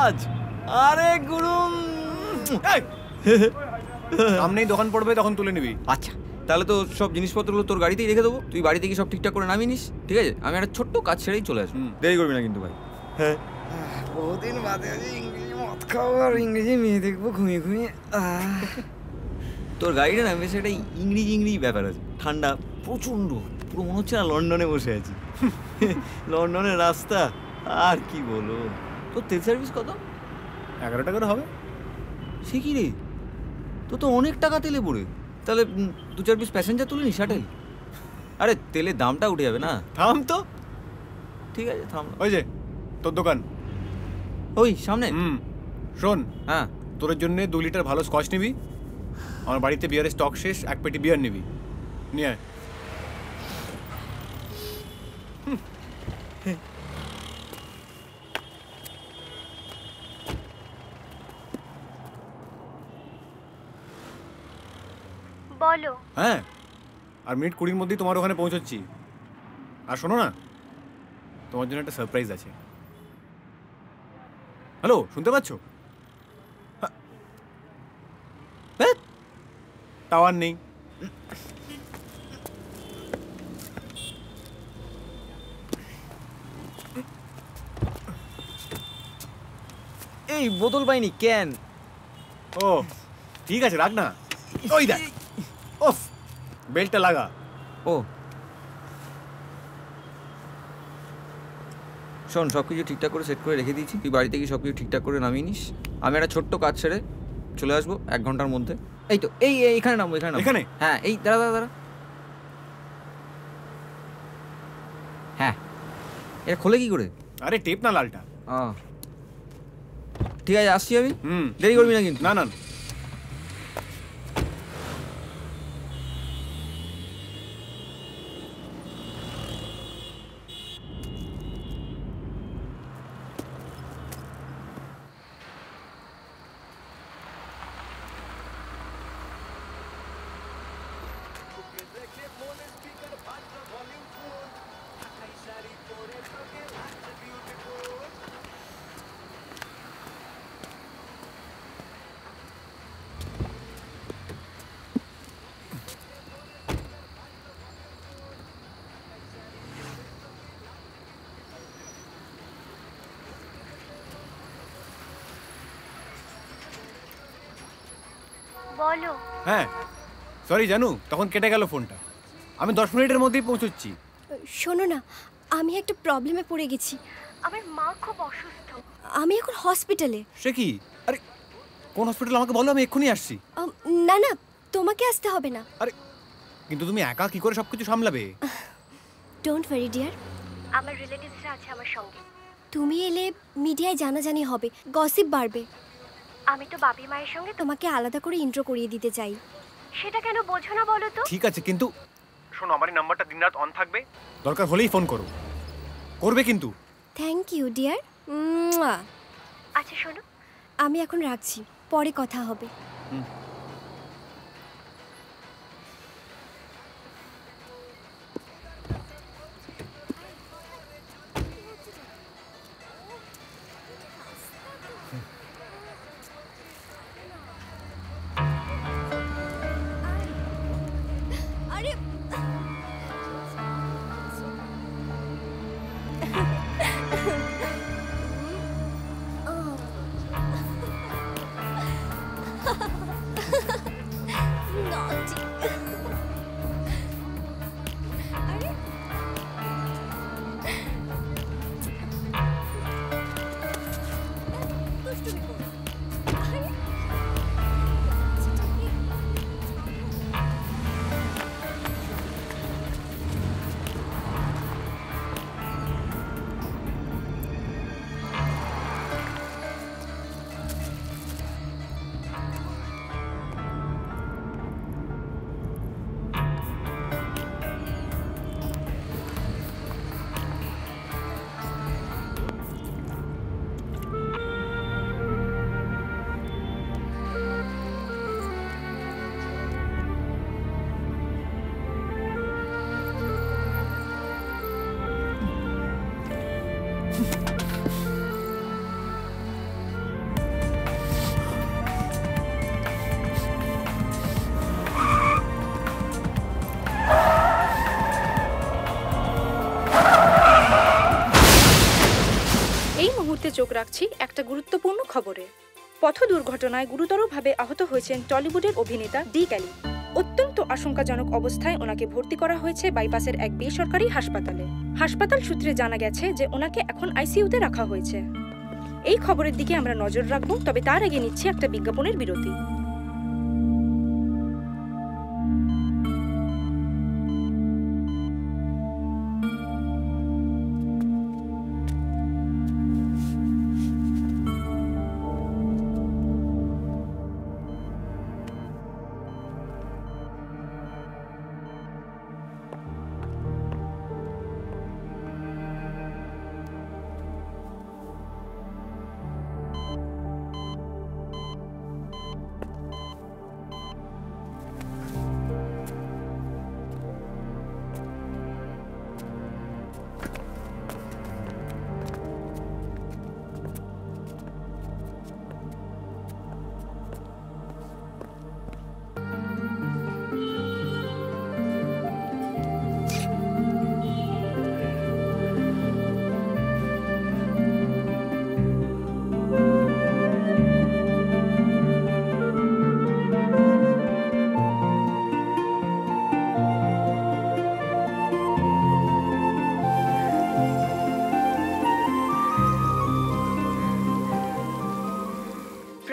আজ? আরে গুরুম সামনেই দোকান পড়বে তখন তুলে নিবি। আচ্ছা তাহলে তো সব জিনিসপত্রগুলো তোর গাড়িতেই রেখে দেবো। তুই বাড়িতে গিয়ে সব ঠিকঠাক করে নামিয়ে নিস ঠিক আছে? আমি একটা ছোট্ট কাজ ছেড়েই চলে আসব। দেরি করবি না কিন্তু ভাই। হ্যাঁ। বহুদিন বাদে আজ আর ইংরেজি মেয়ে দেখব ঘুমিয়ে ঘুমিয়ে। আহ। তোর গাড়িটা না বেশ একটা ইংরেজি ইংরেজি ব্যাপার আছে। ঠান্ডা প্রচণ্ড পুরো মনে হচ্ছে না লন্ডনে বসে আছি। লন্ডনের রাস্তা আর কি বলো তোর তেল সার্ভিস কত? এগারো টাকার হবে। সে কি রে? তো তো অনেক টাকা তেলে পড়ে। তাহলে দু চার পিস প্যাসেঞ্জার তুলে নি শাটেল। আরে তেলের দামটা উঠে যাবে না। থাম তো। ঠিক আছে থাম। ওই যে তোর দোকান। ওই সামনে? হুম। শোন হ্যাঁ। তোর জন্য দু লিটার ভালো স্কচ নিবি। আমার বাড়িতে বিয়ারের স্টক শেষ এক পেটি বিয়ার নিবি। নিয়ে আয়। বলো। হ্যাঁ আর মিনিট কুড়ির মধ্যেই তোমার ওখানে পৌঁছচ্ছি। আর শোনো না তোমার জন্য একটা সারপ্রাইজ আছে। হ্যালো শুনতে পাচ্ছ হ্যাঁ। ধ্যাৎ, টাওয়ার নেই। এই বোতল পাইনি ক্যান ও ঠিক আছে রাখ না। ওই দেখ। ওফ বেল্টটা লাগা। ও। শোন সব কিছু ঠিকঠাক করে সেট করে রেখে দিয়েছি। তুই বাড়িতে গিয়ে সব কিছু ঠিকঠাক করে নামিয়ে নিস। আমি একটা ছোট্ট কাজ ছেড়ে চলে আসব এক ঘণ্টার মধ্যে। এই তো এই এই, এখানে নামবো এখানে। এখানে? হ্যাঁ এই দাঁড়া দাঁড়া দাঁড়া। হ্যাঁ। এটা খোলে কি করে? আরে টেপ না লালটা। ঠিক আছে আসছি আমি। হুম। দেরি করবি না কিন্তু। না না। সরি জানু তখন কেটে গেল ফোনটা। আমি দশ মিনিটের মধ্যেই পৌঁছচ্ছি। শোনো না আমি একটা প্রবলেমে পড়ে গেছি। আমার মা খুব অসুস্থ। আমি এখন হসপিটালে। সে কি? আরে কোন হসপিটাল আমাকে বলো আমি এক্ষুনি আসছি। না না তোমাকে আসতে হবে না। আরে কিন্তু তুমি একা কি করে সবকিছু সামলাবে? ডোন্ট ওয়ারি ডিয়ার আমার রিলেটিভসরা আছে আমার সঙ্গে। তুমি এলে মিডিয়ায় জানাজানি হবে গসিপ বাড়বে। আমি তো বাপি মায়ের সঙ্গে তোমাকে আলাদা করে ইন্ট্রো করিয়ে দিতে চাই। সেটা কেন বোঝো না বলো তো? ঠিক আছে কিন্তু শোনো আমারই এই নাম্বারটা দিনরাত অন থাকবে। দরকার হলেই ফোন করো। করবে কিন্তু। থ্যাংক ইউ ডিয়ার আচ্ছা শোনো। আমি এখন রাখছি পরে কথা হবে। আরে চোখ রাখছি একটা গুরুত্বপূর্ণ খবরে। পথ দুর্ঘটনায় গুরুতরভাবে আহত হয়েছেন টলিউডের অভিনেতা ডি ক্যালি। অত্যন্ত আশঙ্কাজনক অবস্থায় ওনাকে ভর্তি করা হয়েছে বাইপাসের এক বেসরকারি হাসপাতালে। হাসপাতাল সূত্রে জানা গেছে যে ওনাকে এখন আইসিইউতে রাখা হয়েছে। এই খবরের দিকে আমরা নজর রাখব, তবে তার আগে নিচ্ছি একটা বিজ্ঞাপনের বিরতি।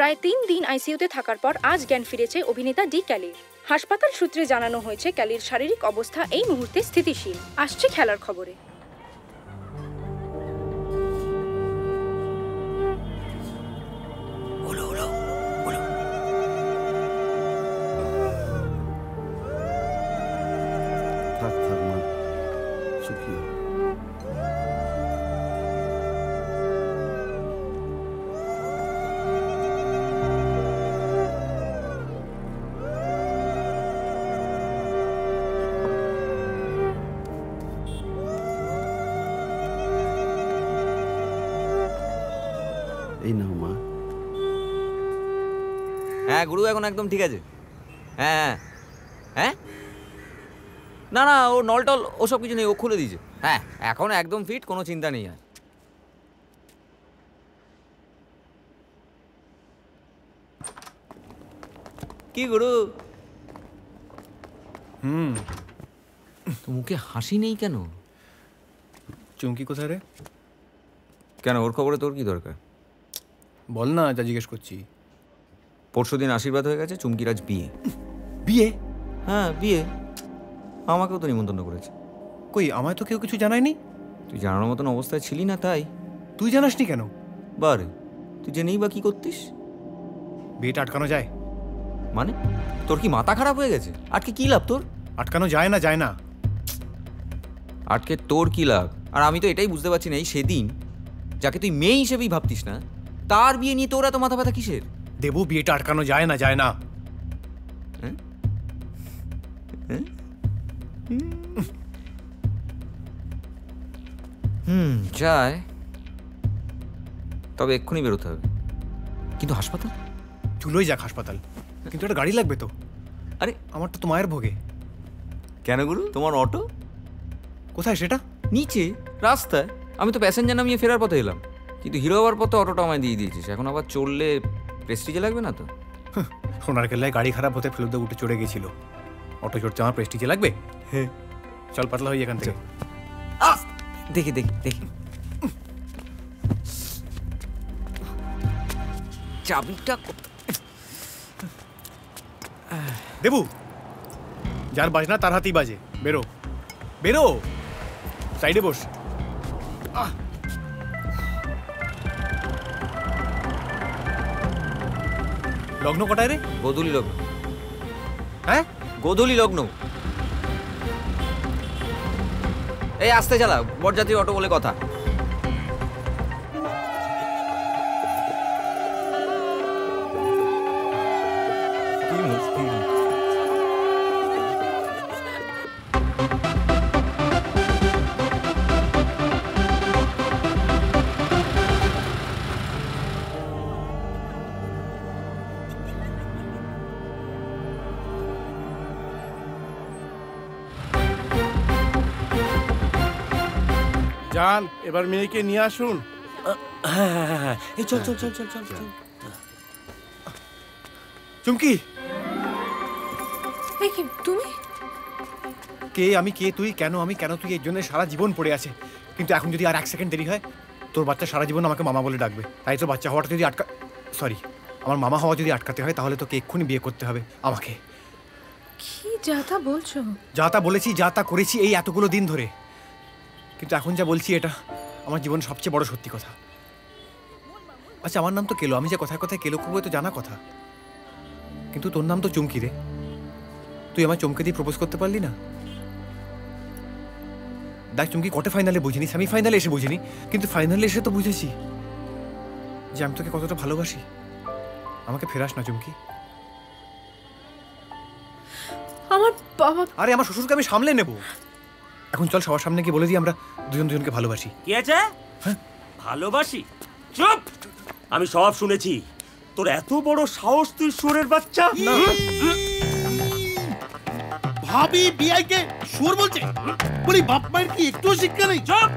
প্রায় তিন দিন আইসিইউতে থাকার পর আজ জ্ঞান ফিরেছে অভিনেতা ডি ক্যালির। হাসপাতাল সূত্রে জানানো হয়েছে ক্যালির শারীরিক অবস্থা এই মুহূর্তে স্থিতিশীল। আসছে খেলার খবরে। হ্যাঁ গুরু এখন একদম ঠিক আছে। হ্যাঁ হ্যাঁ না না ও নলটল ওসব কিছু নেই ও খুলে দিয়েছে। হ্যাঁ এখন একদম ফিট কোনো চিন্তা নেই আর। কি গুরু? হুম। মুখে হাসি নেই কেন? চুমকি কোথায় রে? কেন ওর খবরে তোর কি দরকার? বল না যা জিজ্ঞেস করছি। পরশু দিন আশীর্বাদ হয়ে গেছে চুমকির আজ বিয়ে। বিয়ে? হ্যাঁ বিয়ে। আমাকেও তো নিমন্ত্রণ করেছে। কই আমায় তো কেউ কিছু জানায়নি? তুই জানানোর মতন অবস্থায় ছিলি না তাই। তুই জানাসনি কেন? বারে তুই জেনেই বা কি করতিস? বিয়েটা আটকানো যায়। মানে? তোর কি মাথা খারাপ হয়ে গেছে? আটকে কি লাভ তোর? আটকানো যায় না যায় না। আটকে তোর কি লাভ? আর আমি তো এটাই বুঝতে পারছি না এই সেদিন যাকে তুই মেয়ে হিসেবেই ভাবতিস না তার বিয়ে নিয়ে তোর এত মাথা ব্যথা কিসের? দেবু বিয়েটা আটকানো যায় না যায় না। হুম যায়। তবে এক্ষুনি বেরোতে হবে। কিন্তু হাসপাতাল? চুলোই যাক হাসপাতাল। কিন্তু একটা গাড়ি লাগবে তো। আরে আমার তো তো মায়ের ভোগে। কেন গুরু? তোমার অটো? কোথায় সেটা? নিচে রাস্তায়। আমি তো প্যাসেঞ্জার নামিয়ে ফেরার পথে এলাম। কিন্তু হিরো হওয়ার পথে অটোটা আমায় দিয়ে দিয়েছিস। এখন আবার চললে প্রেস্টিজে লাগবে না তো? সোনার কেল্লায় গাড়ি খারাপ হতে ফেলুদা উঠে চড়ে গেছিল। অটো চড়তে আমার প্রেস্টিজে লাগবে? হ্যাঁ। চল পাতলা হই এখান থেকে। দেখি দেখি দেখি। চাবিটা দেবু যার বাজনা তার হাতেই বাজে। বেরো। বেরো। সাইডে বস। আহ! লগ্ন কটায় রে? গোধূলি লগ্ন। হ্যাঁ? গোধূলি লগ্ন। এই আসতে চালা বরযাত্রী অটো বলে কথা। এবার মেয়েকে নিয়ে আসুন। হ্যাঁ হ্যাঁ হ্যাঁ এই চল চল চল চল চল চল। চুমকি! তুমি? কে আমি কে তুই কেন আমি কেন তুই? এর জন্য সারা জীবন পড়ে আছে। কিন্তু এখন যদি আর এক সেকেন্ড দেরি হয় তোর বাচ্চা সারা জীবন আমাকে মামা বলে ডাকবে। তাই তো বাচ্চা হওয়াটা যদি আটকা সরি আমার মামা হওয়া যদি আটকাতে হয় তাহলে তোকে এক্ষুনি বিয়ে করতে হবে আমাকে। কি যা তা বলছো? যা তা বলেছি যা তা করেছি এই এতগুলো দিন ধরে। কিন্তু এখন যা বলছি এটা আমার জীবনের সবচেয়ে বড় সত্যি কথা। আচ্ছা আমার নাম তো কেলো। আমি যে কথায় কথায় কেলো করব তো জানা কথা। কিন্তু তোর নাম তো চুমকি রে। তুই আমার চমকে দিয়ে প্রপোজ করতে পারলি না? দেখ চুমকি কোয়ার্টার ফাইনালে বুঝিনি। সেমি ফাইনালে এসে বুঝিনি। কিন্তু ফাইনালে এসে তো বুঝেছি যে আমি তোকে কতটা ভালোবাসি। আমাকে ফেরাস না চুমকি। আমার বাবা আরে আমার শ্বশুরকে আমি সামলে নেব। এখন চল সবার সামনে গিয়ে বলে দিই আমরা দুজন দুজনকে ভালোবাসি। কি আছে? ভালোবাসি? চুপ! আমি সব শুনেছি। তোর এত বড় সাহস তুই সুরের বাচ্চা? ভাবি বিআইকে সুর বলছে। বলি বাপ মায়ের কি একটু শিক্ষা নেই? চুপ!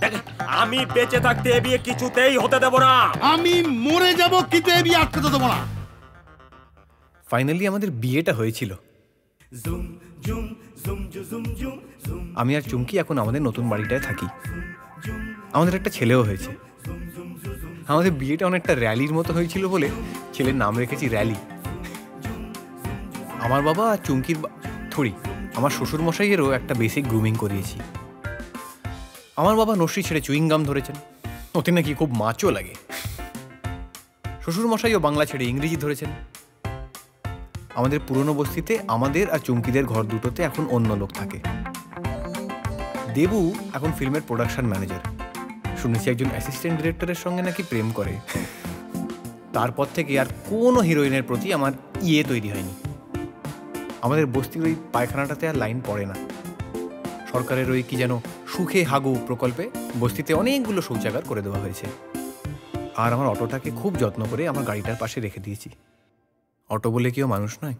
দেখ আমি বেঁচে থাকতে এ বিয়ে কিছুতেই হতে দেব না। আমি মরে যাব কিন্তু এ বিয়ে আটকাতে দেবো না। ফাইনালি আমাদের বিয়েটা হয়েছিল। আমি আর চুমকি এখন আমাদের নতুন বাড়িটায় থাকি। আমাদের একটা ছেলেও হয়েছে। আমাদের বিয়েটা অনেকটা র্যালির মতো হয়েছিল বলে ছেলের নাম রেখেছি র্যালি। আমার বাবা আর চুমকির থুড়ি, আমার শ্বশুর মশাইয়েরও একটা বেসিক গ্রুমিং করিয়েছি। আমার বাবা নসি ছেড়ে চুইংগাম ধরেছেন। ওতে নাকি খুব মাচও লাগে। শ্বশুর মশাইও বাংলা ছেড়ে ইংরেজি ধরেছেন। আমাদের পুরনো বস্তিতে আমাদের আর চুমকিদের ঘর দুটোতে এখন অন্য লোক থাকে। দেবু এখন ফিল্মের প্রোডাকশন ম্যানেজার শুনেছি একজন অ্যাসিস্ট্যান্ট ডিরেক্টরের সঙ্গে নাকি প্রেম করে। তারপর থেকে আর কোনো হিরোইনের প্রতি আমার ইয়ে তৈরি হয়নি। আমাদের বস্তির ওই পায়খানাটাতে আর লাইন পড়ে না। সরকারের ওই কি যেন সুখে হাগু প্রকল্পে বস্তিতে অনেকগুলো শৌচাগার করে দেওয়া হয়েছে। আর আমার অটোটাকে খুব যত্ন করে আমার গাড়িটার পাশে রেখে দিয়েছি। অটো বলে কেউ মানুষ নয়।